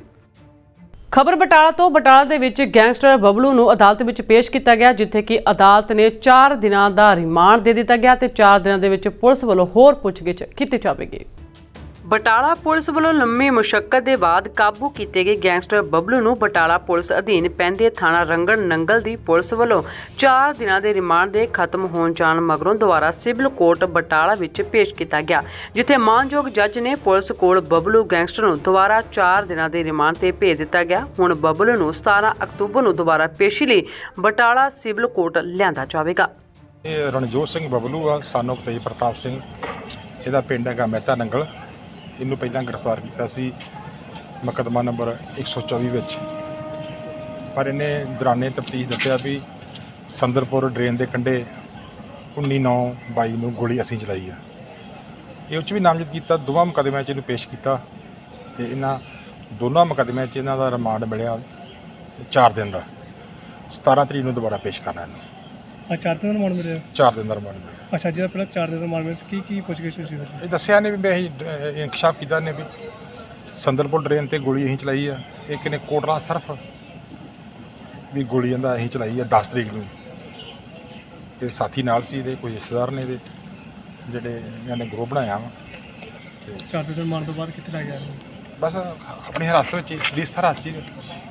ਖਬਰ ਬਟਾਲਾ ਤੋਂ ਬਟਾਲਾ ਦੇ ਵਿੱਚ ਗੈਂਗਸਟਰ ਬਬਲੂ ਨੂੰ ਅਦਾਲਤ ਵਿੱਚ ਪੇਸ਼ ਕੀਤਾ ਗਿਆ, ਜਿੱਥੇ ਕਿ ਅਦਾਲਤ ਨੇ 4 ਦਿਨਾਂ ਦਾ ਰਿਮਾਂਡ ਦੇ ਦਿੱਤਾ ਗਿਆ ਤੇ 4 ਦਿਨਾਂ ਦੇ ਵਿੱਚ ਪੁਲਿਸ ਵੱਲੋਂ ਹੋਰ ਪੁੱਛਗਿੱਛ ਕੀਤੀ ਜਾਵੇਗੀ। ਬਟਾਲਾ ਪੁਲਿਸ ਵੱਲੋਂ ਲੰਮੀ ਮੁਸ਼ਕਲ ਦੇ ਬਾਅਦ ਕਾਬੂ ਕੀਤੇ ਗਏ ਗੈਂਗਸਟਰ ਬਬਲੂ ਨੂੰ ਬਟਾਲਾ ਪੁਲਿਸ ਅਧੀਨ ਪੈਂਦੇ ਥਾਣਾ ਰੰਗਣ ਨੰਗਲ ਦੀ ਪੁਲਿਸ ਵੱਲੋਂ 4 ਦਿਨਾਂ ਦੇ ਰਿਮਾਂਡ ਦੇ ਖਤਮ ਹੋਣ ਜਾਣ ਮਗਰੋਂ ਦੁਬਾਰਾ ਸਿਵਲ ਕੋਰਟ ਬਟਾਲਾ ਵਿੱਚ ਪੇਸ਼ ਕੀਤਾ ਗਿਆ, ਜਿੱਥੇ ਮਾਨਯੋਗ ਜੱਜ ਨੇ ਪੁਲਿਸ ਕੋਲ ਬਬਲੂ ਗੈਂਗਸਟਰ ਨੂੰ ਦੁਬਾਰਾ 4 ਦਿਨਾਂ ਦੇ ਰਿਮਾਂਡ ਤੇ ਭੇਜ ਦਿੱਤਾ ਗਿਆ। ਹੁਣ ਬਬਲੂ ਨੂੰ 17 ਅਕਤੂਬਰ ਨੂੰ ਦੁਬਾਰਾ ਪੇਸ਼ੀ ਲਈ ਬਟਾਲਾ ਸਿਵਲ ਕੋਰਟ ਲਿਆਂਦਾ ਜਾਵੇਗਾ। ਇਹ ਰਣਜੋਤ ਸਿੰਘ ਬਬਲੂ ਆ, ਸਾਨੂੰ ਤੇਜ ਪ੍ਰਤਾਪ ਸਿੰਘ। ਇਹਦਾ ਪਿੰਡ ਹੈਗਾ ਮਹਿਤਾ ਨੰਗਲ। ਇਹਨੂੰ ਪਹਿਲਾਂ ਗ੍ਰਿਫਤਾਰ ਕੀਤਾ ਸੀ ਮੁਕੱਦਮਾ ਨੰਬਰ 124 ਵਿੱਚ। ਪਰ ਇਹਨੇ ਦੌਰਾਨੇ ਤਫਤੀਸ਼ ਦੱਸਿਆ ਵੀ ਸੰਦਰਪੁਰ ਡਰੇਨ ਦੇ ਕੰਢੇ 19/9/22 ਨੂੰ ਗੋਲੀ ਅਸੀਂ ਚਲਾਈ ਆ। ਇਹ ਉੱਚ ਵੀ ਨਾਮਜ਼ਦ ਕੀਤਾ ਦੋਵਾਂ ਮੁਕੱਦਮਿਆਂ 'ਚ ਇਹਨੂੰ ਪੇਸ਼ ਕੀਤਾ ਤੇ ਇਹਨਾਂ ਦੋਨਾਂ ਮੁਕੱਦਮਿਆਂ 'ਚ ਇਹਨਾਂ ਦਾ ਰਿਮਾਂਡ ਮਿਲਿਆ 4 ਦਿਨ ਦਾ। 17 ਤਰੀਕ ਨੂੰ ਦੁਬਾਰਾ ਪੇਸ਼ ਕਰਨਾ ਇਹਨੂੰ। ਆ ਚਾਰ ਦਿਨ ਦਾ ਰਿਮਾਂਡ ਮਿਲਿਆ। 4 ਦਿਨ ਦਾ ਰਿਮਾਂਡ ਮਿਲਿਆ। ਅੱਛਾ ਜਿਹਦਾ ਪਹਿਲਾਂ ਚਾਰ ਦਿਨ ਦਾ ਰਿਮਾਂਡ ਮਿਲਿਆ ਸੀ ਕੀ ਕੀ ਪੁੱਛ ਗਏ ਸੀ ਉਹਦੀ? ਇਹ ਦੱਸਿਆ ਨੇ ਵੀ ਮੈਂ ਅਸੀਂ ਇਨਕਸ਼ਾਫ ਕੀਤਾ ਨੇ ਵੀ। ਸੰਦਰਪੁਰ ਡਰੇਨ ਤੇ ਗੋਲੀ ਅਸੀਂ ਚਲਾਈ ਆ। ਇੱਕ ਨੇ ਕੋਟਰਾ ਸਰਫ ਵੀ ਗੋਲੀ ਇਹਦਾ ਅਸੀਂ ਚਲਾਈ ਆ 10 ਤਰੀਕ ਨੂੰ। ਤੇ ਸਾਥੀ ਨਾਲ ਸੀ ਇਹਦੇ ਕੋਈ ਰਿਸ਼ਤੇਦਾਰ ਨੇ ਇਹਦੇ ਜਿਹੜੇ ਇਹਨਾਂ ਨੇ ਗਰੁੱਪ ਬਣਾਇਆ ਵਾ। ਚਾਰ ਦਿਨ ਦੇ ਰਿਮਾਂਡ ਤੋਂ ਬਾਅਦ ਕਿੱਥੇ ਲੈ ਗਿਆ ਇਹਨੂੰ? ਬਸ ਆਪਣੀ ਹਿਰਾਸਤ ਵਿੱਚ ਹੀ ਪੁਲਿਸ ਹਿਰਾਸਤ 'ਚ ਹੀ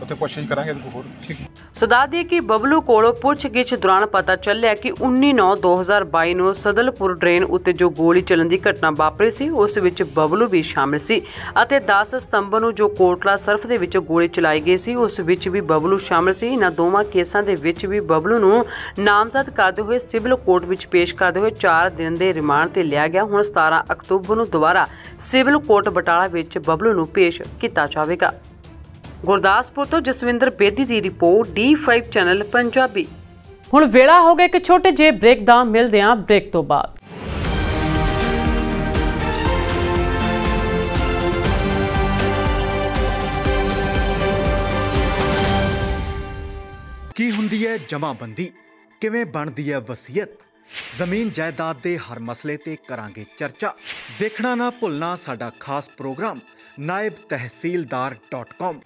ਉੱਥੇ ਪੁੱਛਗਿੱਛ ਕਰਾਂਗੇ ਇਹਦੇ ਕੋਲ ਹੋਰ। ਠੀਕ ਸਦਾਦੀ ਕਿ ਬਬਲੂ ਕੋਲੋਂ ਪੁੱਛਗਿੱਛ ਦੌਰਾਨ ਪਤਾ ਚੱਲਿਆ ਕਿ 19/9/2022 ਨੂੰ ਸਦਲਪੁਰ ਡਰੇਨ ਉੱਤੇ ਜੋ ਗੋਲੀ ਚੱਲਣ ਦੀ ਘਟਨਾ ਵਾਪਰੀ ਸੀ, ਉਸ ਵਿੱਚ ਬਬਲੂ ਵੀ ਸ਼ਾਮਿਲ ਸੀ ਅਤੇ 10 ਸਤੰਬਰ ਨੂੰ ਜੋ ਕੋਟਲਾ ਸਰਫ ਦੇ ਵਿੱਚ ਗੋਲੀ ਚਲਾਈ ਗਈ ਸੀ, ਉਸ ਵਿੱਚ ਵੀ ਬਬਲੂ ਸ਼ਾਮਿਲ ਸੀ। ਇਹਨਾਂ ਦੋਵਾਂ ਕੇਸਾਂ ਦੇ ਵਿੱਚ ਵੀ ਬਬਲੂ ਨੂੰ ਨਾਮਜ਼ਦ ਕਰਦੇ ਹੋਏ ਸਿਵਲ ਕੋਰਟ ਵਿੱਚ ਪੇਸ਼ ਕਰਦੇ ਹੋਏ 4 ਦਿਨ ਦੇ ਰਿਮਾਂਡ ਤੇ ਲਿਆ ਗਿਆ। ਹੁਣ 17 ਅਕਤੂਬਰ ਨੂੰ ਦੁਬਾਰਾ ਸਿਵਲ ਕੋਰਟ ਬਟਾਲਾ ਵਿੱਚ ਬਬਲੂ ਨੂੰ ਪੇਸ਼ ਕੀਤਾ ਜਾਵੇਗਾ। ਗੁਰਦਾਸਪੁਰ ਤੋਂ ਜਸਵਿੰਦਰ ਬੇਦੀ ਦੀ ਰਿਪੋਰਟ D5 ਚੈਨਲ ਪੰਜਾਬੀ। ਹੁਣ ਵੇਲਾ ਹੋ ਗਿਆ ਇੱਕ ਛੋਟੇ ਜਿਹੇ ਬ੍ਰੇਕ ਦਾ ਮਿਲਦੇ ਹਾਂ ਬ੍ਰੇਕ ਤੋਂ ਬਾਅਦ। ਕੀ ਹੁੰਦੀ ਹੈ ਜਮਾਬੰਦੀ? ਕਿਵੇਂ ਬਣਦੀ ਹੈ ਵਸੀਅਤ? ਜ਼ਮੀਨ ਜਾਇਦਾਦ ਦੇ ਹਰ ਮਸਲੇ ਤੇ ਕਰਾਂਗੇ ਚਰਚਾ। ਦੇਖਣਾ ਨਾ ਭੁੱਲਣਾ ਸਾਡਾ ਖਾਸ ਪ੍ਰੋਗਰਾਮ। naibtehsildar.com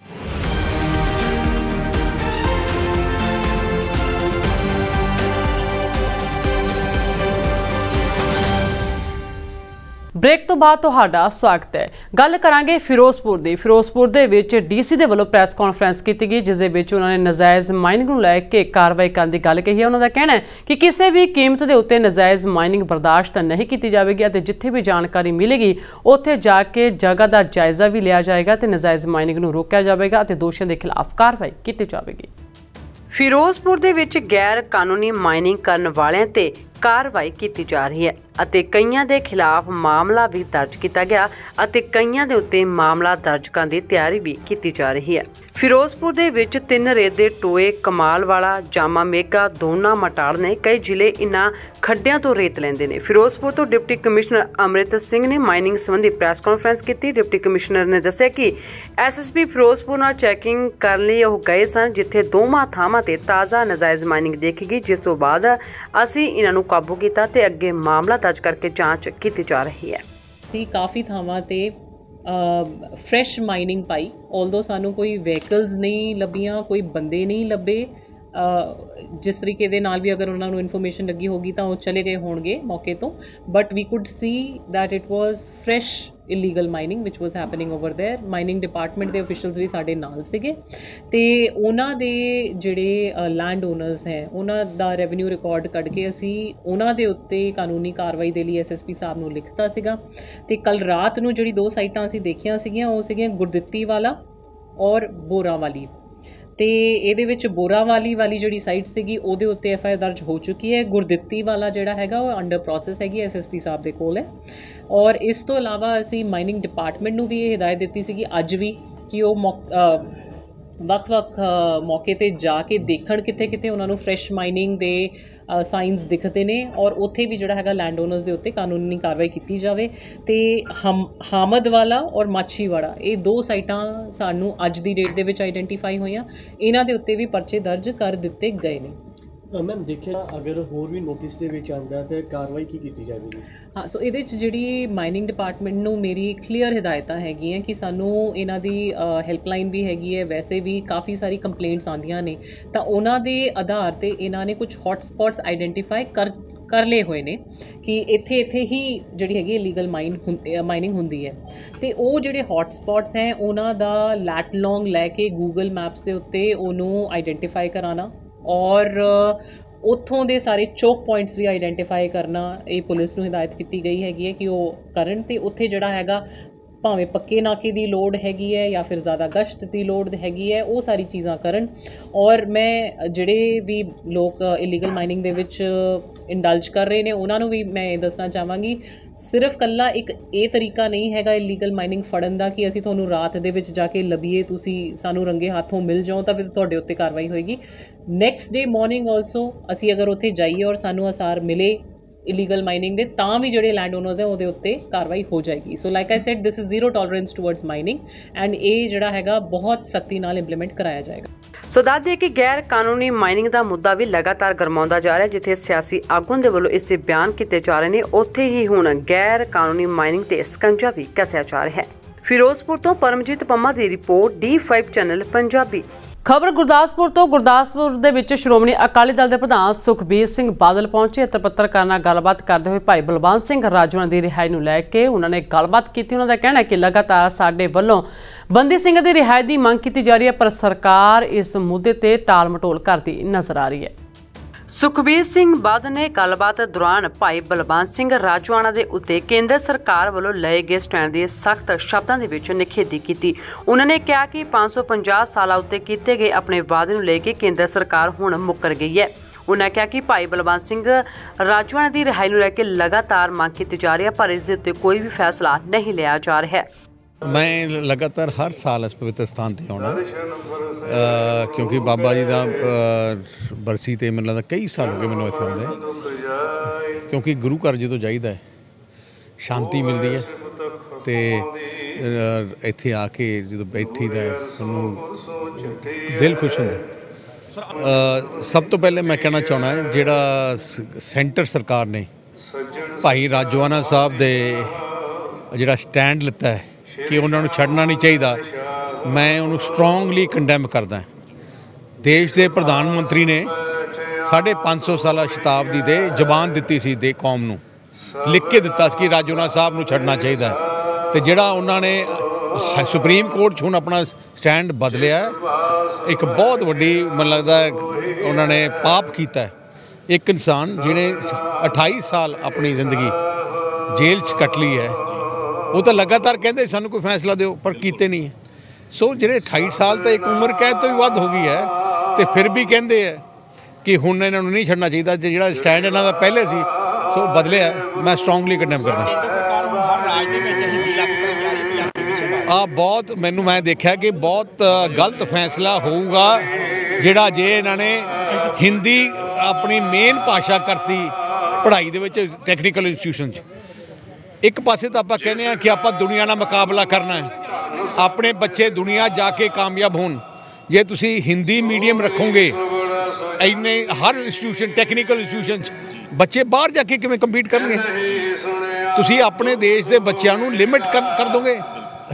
ਬ੍ਰੇਕ ਤੋਂ ਬਾਅਦ ਤੁਹਾਡਾ ਸਵਾਗਤ ਹੈ। ਗੱਲ ਕਰਾਂਗੇ ਫਿਰੋਜ਼ਪੁਰ ਦੀ। ਫਿਰੋਜ਼ਪੁਰ ਦੇ ਵਿੱਚ ਡੀਸੀ ਦੇ ਵੱਲੋਂ ਪ੍ਰੈਸ ਕਾਨਫਰੰਸ ਕੀਤੀ ਗਈ, ਜਿਸ ਦੇ ਵਿੱਚ ਉਹਨਾਂ ਨੇ ਨਜਾਇਜ਼ ਮਾਈਨਿੰਗ ਨੂੰ ਲੈ ਕੇ ਕਾਰਵਾਈ ਕਰਨ ਦੀ ਗੱਲ ਕਹੀ ਹੈ। ਉਹਨਾਂ ਦਾ ਕਹਿਣਾ ਹੈ ਕਿ ਕਿਸੇ ਵੀ ਕੀਮਤ ਦੇ ਉੱਤੇ ਨਜਾਇਜ਼ ਮਾਈਨਿੰਗ ਬਰਦਾਸ਼ਤ ਨਹੀਂ ਕੀਤੀ ਜਾਵੇਗੀ ਅਤੇ ਜਿੱਥੇ ਵੀ ਜਾਣਕਾਰੀ ਮਿਲੇਗੀ, ਉੱਥੇ ਜਾ ਕੇ ਜਗ੍ਹਾ ਦਾ ਜਾਇਜ਼ਾ ਵੀ ਲਿਆ ਜਾਏਗਾ ਤੇ ਨਜਾਇਜ਼ ਮਾਈਨਿੰਗ ਨੂੰ ਰੋਕਿਆ ਜਾਵੇਗਾ ਅਤੇ ਦੋਸ਼ੀਆਂ ਦੇ ਖਿਲਾਫ ਕਾਰਵਾਈ ਕੀਤੀ ਜਾਵੇਗੀ। ਫਿਰੋਜ਼ਪੁਰ ਦੇ ਵਿੱਚ ਗੈਰ ਕਾਨੂੰਨੀ ਮਾਈਨਿੰਗ ਕਰਨ ਵਾਲਿਆਂ ਤੇ ਕਾਰਵਾਈ ਕੀਤੀ ਜਾ ਰਹੀ ਹੈ ਅਤੇ ਕਈਆਂ ਦੇ ਖਿਲਾਫ ਮਾਮਲਾ ਵੀ ਦਰਜ ਕੀਤਾ ਗਿਆ ਅਤੇ ਕਈਆਂ ਦੇ ਉੱਤੇ ਮਾਮਲਾ ਦਰਜ ਕਰਨ ਦੀ ਤਿਆਰੀ ਵੀ ਕੀਤੀ ਜਾ ਰਹੀ ਹੈ। ਫਿਰੋਜ਼ਪੁਰ ਦੇ ਵਿੱਚ ਤਿੰਨ ਰੇਤ ਦੇ ਟੋਏ ਕਮਾਲ ਵਾਲਾ ਜਾਮਾ ਮੇਗਾ, ਦੋਨਾ ਮਟਾਲ ਨੇ ਕਈ ਜ਼ਿਲ੍ਹੇ ਇਨ੍ਹਾਂ ਖੱਡਿਆਂ ਤੋਂ ਰੇਤ ਲੈਂਦੇ ਨੇ। ਫਿਰੋਜ਼ਪੁਰ ਤੋਂ ਡਿਪਟੀ ਕਮਿਸ਼ਨਰ ਅਮਰਿਤ ਸਿੰਘ ਨੇ ਮਾਈਨਿੰਗ ਸੰਬੰਧੀ ਪ੍ਰੈਸ ਕਾਨਫਰੰਸ ਕੀਤੀ। ਡਿਪਟੀ ਕਮਿਸ਼ਨਰ ਨੇ ਦੱਸਿਆ ਕਿ ਐਸਐਸਪੀ ਫਿਰੋਜ਼ਪੁਰ ਨਾਲ ਚੈਕਿੰਗ ਕਰਨ ਲਈ ਉਹ ਗਏ ਸਨ, ਜਿੱਥੇ ਦੋਵਾਂ ਥਾਵਾਂ ਤੇ ਤਾਜ਼ਾ ਨਜਾਇਜ਼ ਮਾਈਨਿੰਗ ਦੇਖੀ ਗਈ, ਜਿਸ ਤੋਂ ਬਾਅਦ ਅਸੀਂ ਇਹਨਾਂ ਨੂੰ ਕਾਬੂ ਕੀਤਾ ਤੇ ਅੱਗੇ ਮਾਮਲਾ ਦਰਜ ਕਰਕੇ ਜਾਂਚ ਕੀਤੀ ਜਾ ਰਹੀ ਹੈ। ਸੀ ਕਾਫੀ ਥਾਵਾਂ ਤੇ ਫਰੈਸ਼ ਮਾਈਨਿੰਗ ਪਾਈ। ਆਲਦੋ ਸਾਨੂੰ ਕੋਈ ਵਹੀਕਲਸ ਨਹੀਂ ਲੱਭੀਆਂ, ਕੋਈ ਬੰਦੇ ਨਹੀਂ ਲੱਭੇ ਜਿਸ ਤਰੀਕੇ ਦੇ ਨਾਲ ਵੀ ਅਗਰ ਉਹਨਾਂ ਨੂੰ ਇਨਫੋਰਮੇਸ਼ਨ ਲੱਗੀ ਹੋਗੀ ਤਾਂ ਉਹ ਚਲੇ ਗਏ ਹੋਣਗੇ ਮੌਕੇ ਤੋਂ। But we could see that it was fresh illegal mining which was happening over there. Mining department ਦੇ ਅਫੀਸ਼ੀਅਲਸ ਵੀ ਸਾਡੇ ਨਾਲ ਸੀਗੇ। ਤੇ ਉਹਨਾਂ ਦੇ ਜਿਹੜੇ ਲੈਂਡ ਓਨਰਸ ਹੈ, ਉਹਨਾਂ ਦਾ ਰੈਵਨਿਊ ਰਿਕਾਰਡ ਕੱਢ ਕੇ ਅਸੀਂ ਉਹਨਾਂ ਦੇ ਉੱਤੇ ਕਾਨੂੰਨੀ ਕਾਰਵਾਈ ਦੇ ਲਈ ਐਸਐਸਪੀ ਸਾਹਿਬ ਨੂੰ ਲਿਖਤਾ ਸੀਗਾ। ਤੇ ਕੱਲ ਰਾਤ ਨੂੰ ਜਿਹੜੀ ਦੋ ਸਾਈਟਾਂ ਅਸੀਂ ਦੇਖੀਆਂ ਸੀਗੀਆਂ, ਉਹ ਸੀਗੀਆਂ ਗੁਰਦਿੱਤੀ ਵਾਲਾ ਔਰ ਬੋਰਾ ਵਾਲੀ ਤੇ ਇਹਦੇ ਵਿੱਚ ਬੋਰਾਵਾਲੀ ਵਾਲੀ ਜਿਹੜੀ ਸਾਈਟ ਸੀਗੀ, ਉਹਦੇ ਉੱਤੇ ਐਫ ਆਈ ਆਰ ਦਰਜ ਹੋ ਚੁੱਕੀ ਹੈ। ਗੁਰਦਿੱਤੀ ਵਾਲਾ ਜਿਹੜਾ ਹੈਗਾ, ਉਹ ਅੰਡਰ ਪ੍ਰੋਸੈਸ ਹੈਗੀ ਐਸਐਸਪੀ ਸਾਹਿਬ ਦੇ ਕੋਲ ਹੈ। ਔਰ ਇਸ ਤੋਂ ਇਲਾਵਾ ਅਸੀਂ ਮਾਈਨਿੰਗ ਡਿਪਾਰਟਮੈਂਟ ਨੂੰ ਵੀ ਇਹ ਹਦਾਇਤ ਦਿੱਤੀ ਸੀਗੀ, ਅੱਜ ਵੀ, ਕਿ ਉਹ ਵੱਖ-ਵੱਖ ਮੌਕੇ ਤੇ ਜਾ ਕੇ ਦੇਖਣ ਕਿੱਥੇ-ਕਿੱਥੇ ਉਹਨਾਂ ਨੂੰ ਫਰੈਸ਼ ਮਾਈਨਿੰਗ ਦੇ ਸਾਈਨਸ ਦਿਖਦੇ ਨੇ ਔਰ ਉੱਥੇ ਵੀ ਜਿਹੜਾ ਹੈਗਾ ਲੈਂਡ ਓਨਰਸ ਦੇ ਉੱਤੇ ਕਾਨੂੰਨੀ ਕਾਰਵਾਈ ਕੀਤੀ ਜਾਵੇ। ਤੇ ਹਮ ਹਾਮਦ ਵਾਲਾ ਔਰ ਮਾਛੀਵਾੜਾ, ਇਹ ਦੋ ਸਾਈਟਾਂ ਸਾਨੂੰ ਅੱਜ ਦੀ ਡੇਟ ਦੇ ਵਿੱਚ ਆਈਡੈਂਟੀਫਾਈ ਹੋਈਆਂ। ਇਹਨਾਂ ਦੇ ਉੱਤੇ ਵੀ ਪਰਚੇ ਦਰਜ ਕਰ ਦਿੱਤੇ ਗਏ ਨੇ। ਮੈਮ ਦੇਖਿਆ ਅਗਰ ਹੋਰ ਵੀ ਨੋਟਿਸ ਦੇ ਵਿੱਚ ਆਂਦਾ ਤੇ ਕਾਰਵਾਈ ਕੀ ਕੀਤੀ ਜਾਵੇਗੀ? ਹਾਂ ਸੋ ਇਹਦੇ 'ਚ ਜਿਹੜੀ ਮਾਈਨਿੰਗ ਡਿਪਾਰਟਮੈਂਟ ਨੂੰ ਮੇਰੀ ਕਲੀਅਰ ਹਦਾਇਤਾਂ ਹੈਗੀਆਂ ਕਿ ਸਾਨੂੰ ਇਹਨਾਂ ਦੀ ਹੈਲਪਲਾਈਨ ਵੀ ਹੈਗੀ ਹੈ, ਵੈਸੇ ਵੀ ਕਾਫੀ ਸਾਰੀ ਕੰਪਲੇਂਟਸ ਆਉਂਦੀਆਂ ਨੇ। ਤਾਂ ਉਹਨਾਂ ਦੇ ਆਧਾਰ ਤੇ ਇਹਨਾਂ ਨੇ ਕੁਝ ਹੌਟ ਆਈਡੈਂਟੀਫਾਈ ਕਰ ਕਰ ਲਏ ਹੋਏ ਨੇ ਕਿ ਇੱਥੇ ਇੱਥੇ ਹੀ ਜਿਹੜੀ ਹੈਗੀ ਲੀਗਲ ਮਾਈਨ ਮਾਈਨਿੰਗ ਹੁੰਦੀ ਹੈ। ਤੇ ਉਹ ਜਿਹੜੇ ਹੌਟ ਸਪੌਟਸ ਹੈ, ਉਹਨਾਂ ਦਾ ਲੈਟ ਲੌਂਗ ਲੈ ਕੇ ਗੂਗਲ ਮੈਪਸ ਦੇ ਉੱਤੇ ਉਹਨੂੰ ਆਈਡੈਂਟੀਫਾਈ ਕਰਾਣਾ ਔਰ ਉੱਥੋਂ ਦੇ ਸਾਰੇ ਚੋਕ ਪੁਆਇੰਟਸ ਵੀ ਆਈਡੈਂਟੀਫਾਈ ਕਰਨਾ ਇਹ ਪੁਲਿਸ ਨੂੰ ਹਦਾਇਤ ਕੀਤੀ ਗਈ ਹੈਗੀ ਹੈ ਕਿ ਉਹ ਕਰਨ ਤੇ ਉੱਥੇ ਜਿਹੜਾ ਹੈਗਾ ਭਾਵੇਂ ਪੱਕੇ ਨਾਕੇ ਦੀ ਲੋੜ ਹੈਗੀ ਹੈ ਜਾਂ ਫਿਰ ਜ਼ਿਆਦਾ ਗਸ਼ਤ ਦੀ ਲੋੜ ਹੈਗੀ ਹੈ, ਉਹ ਸਾਰੀ ਚੀਜ਼ਾਂ ਕਰਨ। ਔਰ ਮੈਂ ਜਿਹੜੇ ਵੀ ਲੋਕ ਇਲੀਗਲ ਮਾਈਨਿੰਗ ਦੇ ਵਿੱਚ ਇੰਡਲਜ ਕਰ ਰਹੇ ਨੇ, ਉਹਨਾਂ ਨੂੰ ਵੀ ਮੈਂ ਇਹ ਦੱਸਣਾ ਚਾਹਾਂਗੀ, ਸਿਰਫ ਕੱਲਾ ਇੱਕ ਇਹ ਤਰੀਕਾ ਨਹੀਂ ਹੈਗਾ ਇਲੀਗਲ ਮਾਈਨਿੰਗ ਫੜਨ ਦਾ ਕਿ ਅਸੀਂ ਤੁਹਾਨੂੰ ਰਾਤ ਦੇ ਵਿੱਚ ਜਾ ਕੇ ਲੱਭੀਏ, ਤੁਸੀਂ ਸਾਨੂੰ ਰੰਗੇ ਹੱਥੋਂ ਮਿਲ ਜਾਓ, ਤਾਂ ਫਿਰ ਤੁਹਾਡੇ ਉੱਤੇ ਕਾਰਵਾਈ ਹੋਏਗੀ। ਨੈਕਸਟ ਡੇ ਮਾਰਨਿੰਗ ਆਲਸੋ ਅਸੀਂ ਅਗਰ ਉੱਥੇ ਜਾਈਏ ਔਰ ਸਾਨੂੰ ਅਸਾਰ ਮਿਲੇ ਇਲੀਗਲ ਮਾਈਨਿੰਗ ਦੇ, ਤਾਂ ਵੀ ਜਿਹੜੇ ਲੈਂਡ ਓਨਰਸ ਹੈ ਉਹਦੇ ਉੱਤੇ ਕਾਰਵਾਈ ਹੋ ਜਾਏਗੀ। So like I said this is zero tolerance towards mining and ਇਹ ਜਿਹੜਾ ਹੈਗਾ ਬਹੁਤ ਸਖਤੀ ਨਾਲ ਇੰਪਲੀਮੈਂਟ ਕਰਾਇਆ ਜਾਏਗਾ। ਸੋ ਦੱਸ ਦਈਏ ਕਿ ਗੈਰ ਕਾਨੂੰਨੀ ਮਾਈਨਿੰਗ ਦਾ ਮੁੱਦਾ ਵੀ ਲਗਾਤਾਰ ਗਰਮਾਉਂਦਾ ਜਾ ਰਿਹਾ, ਜਿੱਥੇ ਸਿਆਸੀ ਆਗੂਆਂ ਦੇ ਵੱਲੋਂ ਇਸ ਦੇ ਬਿਆਨ ਕੀਤੇ ਜਾ ਰਹੇ ਨੇ, ਉੱਥੇ ਹੀ ਹੁਣ ਗੈਰ ਕਾਨੂੰਨੀ ਮਾਈਨਿੰਗ ਤੇ ਸਕੰਜਾ ਵੀ ਕੱਸਿਆ ਜਾ ਰਿਹਾ ਹੈ। ਫਿਰੋਜ਼ਪੁਰ ਤੋਂ ਪਰਮਜੀਤ ਪੰਮਾ ਦੀ ਰਿਪੋਰਟ D5 ਚੈਨਲ ਪੰਜਾਬੀ। ਖਬਰ ਗੁਰਦਾਸਪੁਰ ਤੋਂ ਗੁਰਦਾਸਪੁਰ ਦੇ ਵਿੱਚ ਸ਼੍ਰੋਮਣੀ ਅਕਾਲੀ ਦਲ ਦੇ ਪ੍ਰਧਾਨ ਸੁਖਬੀਰ ਸਿੰਘ ਬਾਦਲ ਪਹੁੰਚੇ ਅਤੇ ਪੱਤਰਕਾਰਾਂ ਨਾਲ ਗੱਲਬਾਤ ਕਰਦੇ ਹੋਏ ਭਾਈ ਬਲਵੰਤ ਸਿੰਘ ਰਾਜੂਆਂ ਦੀ ਰਿਹਾਈ ਨੂੰ ਲੈ ਕੇ ਉਹਨਾਂ ਨੇ ਗੱਲਬਾਤ ਕੀਤੀ। ਉਹਨਾਂ ਦਾ ਕਹਿਣਾ ਹੈ ਕਿ ਲਗਾਤਾਰ ਸਾਡੇ ਵੱਲੋਂ ਬੰਦੀ ਸਿੰਘ ਦੀ ਰਿਹਾਈ ਦੀ ਮੰਗ ਕੀਤੀ ਜਾ ਰਹੀ ਹੈ, ਪਰ ਸਰਕਾਰ ਇਸ ਮੁੱਦੇ ਤੇ ਟਾਲ ਮਟੋਲ ਕਰਦੀ ਨਜ਼ਰ ਆ ਰਹੀ ਹੈ। ਸੁਖਬੀਰ ਸਿੰਘ ਬਾਦਲ ਨੇ ਗੱਲਬਾਤ ਦੌਰਾਨ ਭਾਈ ਬਲਵੰਤ ਸਿੰਘ ਰਾਜਵਾਨਾ ਦੇ ਉੱਤੇ ਕੇਂਦਰ ਸਰਕਾਰ ਵੱਲੋਂ ਲਏ ਗਏ ਸਟੈਂਡ ਦੀ ਸਖਤ ਸ਼ਬਦਾਂ ਦੇ ਵਿੱਚ ਨਿਖੇਧੀ ਕੀਤੀ। ਉਹਨਾਂ ਨੇ ਕਿਹਾ ਕਿ 550 ਸਾਲਾਂ ਉੱਤੇ ਕੀਤੇ ਗਏ ਆਪਣੇ ਵਾਅਦੇ ਨੂੰ ਲੈ ਕੇ ਕੇਂਦਰ ਸਰਕਾਰ ਹੁਣ ਮੁੱਕਰ ਗਈ ਹੈ। ਉਹਨਾਂ ਕਿਹਾ ਕਿ ਭਾਈ ਬਲਵੰਤ ਸਿੰਘ ਰਾਜਵਾਨਾ ਦੀ ਰਿਹਾਈ ਨੂੰ ਲੈ ਕੇ ਲਗਾਤਾਰ ਮੰਗ ਕੀਤੀ ਜਾ ਰਹੀ ਹੈ, ਪਰ ਇਸ ਦੇ ਉੱਤੇ ਕੋਈ ਵੀ ਫੈਸਲਾ ਨਹੀਂ ਲਿਆ ਜਾ ਰਿਹਾ। ਹੈ ਮੈਂ ਲਗਾਤਾਰ ਹਰ ਸਾਲ ਇਸ ਪਵਿੱਤਰ ਸਥਾਨ ਤੇ ਆਉਣਾ। ਕਿਉਂਕਿ ਬਾਬਾ ਜੀ ਦਾ ਬਰਸੀ ਤੇ ਮੈਨੂੰ ਲੱਗਦਾ ਕਈ ਸਾਲ ਹੋ ਗਏ ਮੈਨੂੰ ਇੱਥੇ ਆਉਂਦੇ। ਕਿਉਂਕਿ ਗੁਰੂ ਘਰ ਜਦੋਂ ਜਾਈਦਾ ਹੈ ਸ਼ਾਂਤੀ ਮਿਲਦੀ ਹੈ ਤੇ ਇੱਥੇ ਆ ਕੇ ਜਦੋਂ ਬੈਠੀਦਾ ਹੈ, ਤੁਹਾਨੂੰ ਦਿਲ ਖੁਸ਼ ਹੁੰਦਾ ਸਭ ਤੋਂ ਪਹਿਲੇ ਮੈਂ ਕਹਿਣਾ ਚਾਹਣਾ ਜਿਹੜਾ ਸੈਂਟਰ ਸਰਕਾਰ ਨੇ ਭਾਈ ਰਾਜਵਾਨਾ ਸਾਹਿਬ ਦੇ ਜਿਹੜਾ ਸਟੈਂਡ ਲਿੱਤਾ ਹੈ ਕਿ ਉਹਨਾਂ ਨੂੰ ਛੱਡਣਾ ਨਹੀਂ ਚਾਹੀਦਾ। ਮੈਂ ਉਹਨੂੰ ਸਟਰੋਂਗਲੀ ਕੰਡੈਮ ਕਰਦਾ ਦੇਸ਼ ਦੇ ਪ੍ਰਧਾਨ ਮੰਤਰੀ ਨੇ ਸਾਢੇ 500 ਸਾਲਾ ਸ਼ਤਾਬਦੀ ਦੇ ਜ਼ਬਾਨ ਦਿੱਤੀ ਸੀ ਦੇ ਕੌਮ ਨੂੰ। ਲਿਖ ਕੇ ਦਿੱਤਾ ਸੀ ਕਿ ਰਾਜੋਨਾ ਸਾਹਿਬ ਨੂੰ ਛੱਡਣਾ ਚਾਹੀਦਾ ਹੈ। ਤੇ ਜਿਹੜਾ ਉਹਨਾਂ ਨੇ ਸੁਪਰੀਮ ਕੋਰਟ 'ਚ ਹੁਣ ਆਪਣਾ ਸਟੈਂਡ ਬਦਲਿਆ ਇੱਕ ਬਹੁਤ ਵੱਡੀ ਮੈਨੂੰ ਲੱਗਦਾ ਉਹਨਾਂ ਨੇ ਪਾਪ ਕੀਤਾ ਇੱਕ ਇਨਸਾਨ ਜਿਹਨੇ 28 ਸਾਲ ਆਪਣੀ ਜ਼ਿੰਦਗੀ ਜੇਲ੍ਹ 'ਚ ਕੱਟ ਲਈ ਹੈ ਉਹ ਤਾਂ ਲਗਾਤਾਰ ਕਹਿੰਦੇ ਸਾਨੂੰ ਕੋਈ ਫੈਸਲਾ ਦਿਓ ਪਰ ਕੀਤੇ ਨਹੀਂ ਹੈ। ਸੋ ਜਿਹੜੇ 28 ਸਾਲ ਤਾਂ ਇੱਕ ਉਮਰ ਕੈਦ ਤੋਂ ਵੀ ਵੱਧ ਹੋ ਗਈ ਹੈ ਤੇ ਫਿਰ ਵੀ ਕਹਿੰਦੇ ਆ ਕਿ ਹੁਣ ਇਹਨਾਂ ਨੂੰ ਨਹੀਂ ਛੱਡਣਾ ਚਾਹੀਦਾ ਜੇ ਜਿਹੜਾ ਸਟੈਂਡ ਇਹਨਾਂ ਦਾ ਪਹਿਲੇ ਸੀ ਸੋ ਬਦਲਿਆ ਹੈ। ਮੈਂ ਸਟਰੋਂਗਲੀ ਕੰਡੈਮ ਕਰਦਾ ਸਰਕਾਰ ਹੁਣ ਹਰ ਰਾਜ ਦੇ ਵਿੱਚ ਹਿੰਦੀ ਲਾਗੂ ਕਰਨ ਜਾ ਰਹੀ ਹੈ ਪੰਜਾਬੀ ਪਿੱਛੇ ਪਾ ਆ ਬਹੁਤ ਮੈਨੂੰ ਮੈਂ ਦੇਖਿਆ ਕਿ ਬਹੁਤ ਗਲਤ ਫੈਸਲਾ ਹੋਊਗਾ ਜਿਹੜਾ ਜੇ ਇਹਨਾਂ ਨੇ ਹਿੰਦੀ ਆਪਣੀ ਮੇਨ ਭਾਸ਼ਾ ਕਰਤੀ ਪੜ੍ਹਾਈ ਦੇ ਵਿੱਚ ਟੈਕਨੀਕਲ ਇੰਸਟੀਟਿਊਸ਼ਨ 'ਚ ਇੱਕ ਪਾਸੇ ਤਾਂ ਆਪਾਂ ਕਹਿੰਦੇ ਆ ਕਿ ਆਪਾਂ ਦੁਨੀਆ ਨਾਲ ਮੁਕਾਬਲਾ ਕਰਨਾ ਹੈ। ਆਪਣੇ ਬੱਚੇ ਦੁਨੀਆ ਜਾ ਕੇ ਕਾਮਯਾਬ ਹੋਣ। ਜੇ ਤੁਸੀਂ ਹਿੰਦੀ ਮੀਡੀਅਮ ਰੱਖੋਗੇ, ਇੰਨੇ ਹਰ ਇੰਸਟੀਟਿਊਸ਼ਨ ਟੈਕਨੀਕਲ ਇੰਸਟੀਟਿਊਸ਼ਨ 'ਚ ਬੱਚੇ ਬਾਹਰ ਜਾ ਕੇ ਕਿਵੇਂ ਕੰਪੀਟ ਕਰਨਗੇ? ਤੁਸੀਂ ਆਪਣੇ ਦੇਸ਼ ਦੇ ਬੱਚਿਆਂ ਨੂੰ ਲਿਮਿਟ ਕਰ ਕਰ ਦੋਗੇ?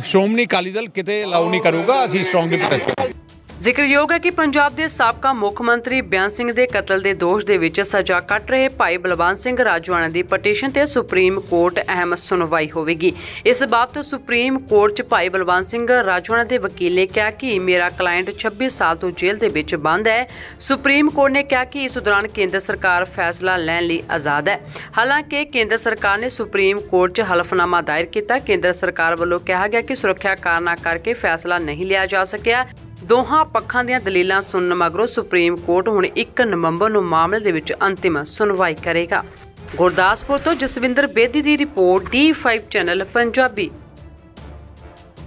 ਸ਼੍ਰੋਮਣੀ ਅਕਾਲੀ ਦਲ ਕਿਤੇ ਅਲਾਉ ਨਹੀਂ ਕਰੂਗਾ, ਅਸੀਂ ਸਟਰੋਂਗਲੀ ਪ੍ਰੋਟੈਸਟ ਕਰਾਂਗੇ। ਜ਼ਿਕਰਯੋਗ ਹੈ ਕਿ ਪੰਜਾਬ ਦੇ ਸਾਬਕਾ ਮੁੱਖ ਮੰਤਰੀ ਬਿਆਨ ਸਿੰਘ ਦੇ ਕਤਲ ਦੇ ਦੋਸ਼ ਦੇ ਵਿੱਚ ਸਜ਼ਾ ਕੱਟ ਰਹੇ ਭਾਈ ਬਲਵੰਤ ਸਿੰਘ ਰਾਜਵਾਨਾ ਦੀ ਪਟੀਸ਼ਨ ਤੇ ਸੁਪਰੀਮ ਕੋਰਟ ਅਹਿਮ ਸੁਣਵਾਈ ਹੋਵੇਗੀ। ਇਸ ਬਾਬਤ ਸੁਪਰੀਮ ਕੋਰਟ 'ਚ ਭਾਈ ਬਲਵੰਤ ਸਿੰਘ ਰਾਜਵਾਨਾ ਦੇ ਵਕੀਲ ਨੇ ਕਿਹਾ ਕਿ ਮੇਰਾ ਕਲਾਇੰਟ 26 ਸਾਲ ਤੋਂ ਜੇਲ੍ਹ ਦੇ ਵਿੱਚ ਬੰਦ ਹੈ। ਸੁਪਰੀਮ ਕੋਰਟ ਨੇ ਕਿਹਾ ਕਿ ਇਸ ਦੌਰਾਨ ਕੇਂਦਰ ਸਰਕਾਰ ਫੈਸਲਾ ਲੈਣ ਲਈ ਆਜ਼ਾਦ ਹੈ। ਹਾਲਾਂਕਿ ਕੇਂਦਰ ਸਰਕਾਰ ਨੇ ਸੁਪਰੀਮ ਕੋਰਟ 'ਚ ਹਲਫਨਾਮਾ ਦਾਇਰ ਕੀਤਾ। ਕੇਂਦਰ ਸਰਕਾਰ ਵੱਲੋਂ ਕਿਹਾ ਗਿਆ ਕਿ ਸੁਰੱਖਿਆ ਕਾਰਨਾਂ ਕਰਕੇ ਫੈਸਲਾ ਨਹੀਂ ਲਿਆ ਜਾ ਸਕਿਆ। ਦੋਹਾਂ ਪੱਖਾਂ ਦੀਆਂ ਦਲੀਲਾਂ ਸੁਣਨ ਮਗਰੋਂ ਸੁਪਰੀਮ ਕੋਰਟ ਹੁਣ 1 ਨਵੰਬਰ ਨੂੰ ਮਾਮਲੇ ਦੇ ਵਿੱਚ ਅੰਤਿਮ ਸੁਣਵਾਈ ਕਰੇਗਾ। ਗੁਰਦਾਸਪੁਰ ਤੋਂ ਜਸਵਿੰਦਰ ਬੇਦੀ ਦੀ ਰਿਪੋਰਟ D5 ਚੈਨਲ ਪੰਜਾਬੀ।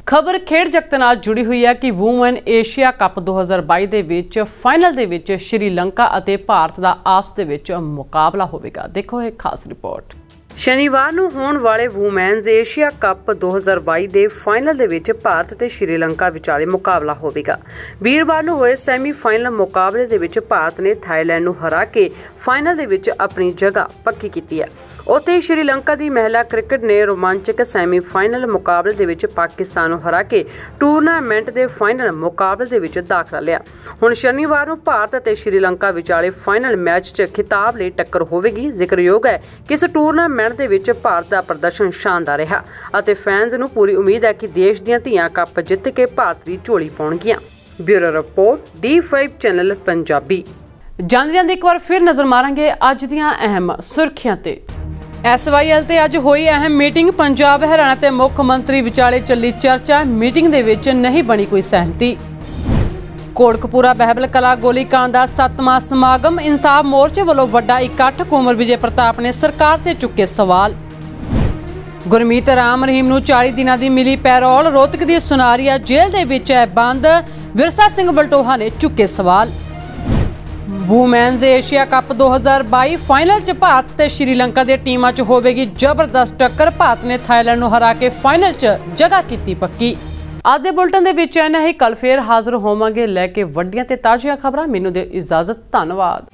ਖਬਰ ਖੇਡ ਜਗਤ ਨਾਲ ਜੁੜੀ ਹੋਈ ਹੈ ਕਿ ਵੂਮਨ ਏਸ਼ੀਆ ਕੱਪ 2022 ਦੇ ਵਿੱਚ, ਫਾਈਨਲ ਦੇ ਵਿੱਚ ਸ਼੍ਰੀਲੰਕਾ ਅਤੇ ਭਾਰਤ ਦਾ ਆਪਸ ਦੇ ਵਿੱਚ ਮੁਕਾਬਲਾ ਹੋਵੇਗਾ। ਦੇਖੋ ਇਹ ਖਾਸ ਰਿਪੋਰਟ। ਸ਼ਨੀਵਾਰ ਨੂੰ ਹੋਣ ਵਾਲੇ ਵੂਮੈਨਜ਼ ਏਸ਼ੀਆ ਕੱਪ 2022 ਦੇ ਫਾਈਨਲ ਦੇ ਵਿੱਚ ਭਾਰਤ ਤੇ ਸ਼੍ਰੀਲੰਕਾ ਵਿਚਾਲੇ ਮੁਕਾਬਲਾ ਹੋਵੇਗਾ। ਵੀਰਵਾਰ ਨੂੰ ਹੋਏ ਸੈਮੀਫਾਈਨਲ ਮੁਕਾਬਲੇ ਦੇ ਵਿੱਚ ਭਾਰਤ ਨੇ ਥਾਈਲੈਂਡ ਨੂੰ ਹਰਾ ਕੇ ਫਾਈਨਲ ਦੇ ਵਿੱਚ ਆਪਣੀ ਜਗ੍ਹਾ ਪੱਕੀ ਕੀਤੀ ਹੈ। ਉੱਥੇ ਹੀ ਸ਼੍ਰੀਲੰਕਾ ਦੀ ਮਹਿਲਾ ਕ੍ਰਿਕਟ ਨੇ ਰੋਮਾਂਚਕ ਸੈਮੀਫਾਈਨਲ ਮੁਕਾਬਲੇ ਦੇ ਵਿੱਚ ਪਾਕਿਸਤਾਨ ਨੂੰ ਹਰਾ ਕੇ ਟੂਰਨਾਮੈਂਟ ਦੇ ਫਾਈਨਲ ਮੁਕਾਬਲੇ ਦੇ ਵਿੱਚ ਦਾਖਲਾ ਲਿਆ। ਹੁਣ ਸ਼ਨੀਵਾਰ ਨੂੰ ਭਾਰਤ ਅਤੇ ਸ਼੍ਰੀਲੰਕਾ ਵਿਚਾਲੇ ਫਾਈਨਲ ਮੈਚ 'ਚ ਖਿਤਾਬ ਲਈ ਟੱਕਰ ਹੋਵੇਗੀ। ਜ਼ਿਕਰਯੋਗ ਹੈ ਕਿ ਇਸ ਟੂਰਨਾਮੈਂਟ ਦੇ ਵਿੱਚ ਭਾਰਤ ਦਾ ਪ੍ਰਦਰਸ਼ਨ ਸ਼ਾਨਦਾਰ ਰਿਹਾ ਅਤੇ ਫੈਨਸ ਨੂੰ ਪੂਰੀ ਉਮੀਦ ਹੈ ਕਿ ਦੇਸ਼ ਦੀਆਂ ਧੀਆਂ ਕੱਪ ਜਿੱਤ ਕੇ ਭਾਰਤ ਦੀ ਝੋਲੀ ਪਾਉਣਗੀਆਂ। Bureau report D5 channel Punjabi. ਜਾਂਦੇ ਜਾਂਦੇ ਇੱਕ ਵਾਰ ਫਿਰ ਨਜ਼ਰ ਮਾਰਾਂਗੇ ਅੱਜ ਦੀਆਂ ਅਹਿਮ ਸੁਰਖੀਆਂ ਤੇ। ਐਸਵਾਈਐਲ ਤੇ ਅੱਜ ਹੋਈ ਅਹਿਮ ਮੀਟਿੰਗ। ਪੰਜਾਬ, ਹਰਿਆਣਾ ਤੇ ਮੁੱਖ ਮੰਤਰੀ ਵਿਚਾਲੇ ਚੱਲੀ ਚਰਚਾ। ਮੀਟਿੰਗ ਦੇ ਵਿੱਚ ਨਹੀਂ ਬਣੀ ਕੋਈ ਸਹਿਮਤੀ। ਕੋਟਕਪੂਰਾ ਬਹਿਬਲ ਕਲਾ ਗੋਲੀकांड ਦਾ ਸੱਤਵਾਂ ਸਮਾਗਮ। ਇਨਸਾਫ ਮੋਰਚੇ ਵੱਲੋਂ ਵੱਡਾ ਇਕੱਠ। ਕੁਮਰ ਵਿਜੇ ਪ੍ਰਤਾਪ ਨੇ ਸਰਕਾਰ ਤੇ ਚੁੱਕੇ ਸਵਾਲ। ਗੁਰਮੀਤ ਰਾਮ ਰਹੀਮ ਨੂੰ 40 ਦਿਨਾਂ ਦੀ ਮਿਲੀ ਪੈਰੋਲ। ਰੋਹਤਕ ਦੀ ਸੁਨਾਰੀਆ ਜੇਲ੍ਹ ਦੇ ਵਿੱਚ ਹੈ ਬੰਦ। ਵਿਰਸਾ ਸਿੰਘ ਬਲਟੋਹਾ ਨੇ ਚੁੱਕੇ ਸਵਾਲ। ਵੂਮੈਨਜ਼ ਏਸ਼ੀਆ ਕੱਪ 2022 ਫਾਈਨਲ 'ਚ ਭਾਰਤ ਤੇ ਸ਼੍ਰੀਲੰਕਾ ਦੀਆਂ ਟੀਮਾਂ 'ਚ ਹੋਵੇਗੀ ਜ਼ਬਰਦਸਤ ਟੱਕਰ। ਭਾਰਤ ਨੇ ਥਾਈਲੈਂਡ ਨੂੰ ਹਰਾ ਕੇ ਫਾਈਨਲ 'ਚ ਜਗ੍ਹਾ ਕੀਤੀ ਪੱਕੀ। ਅੱਜ ਦੇ ਬੁਲਟਨ ਦੇ ਵਿੱਚ ਐਨਾ ਹੀ। ਕੱਲ ਫੇਰ ਹਾਜ਼ਰ ਹੋਵਾਂਗੇ ਲੈ ਕੇ ਵੱਡੀਆਂ ਤੇ ਤਾਜ਼ੀਆਂ ਖਬਰਾਂ। ਮੈਨੂੰ ਦੇ ਇਜਾਜ਼ਤ। ਧੰਨਵਾਦ।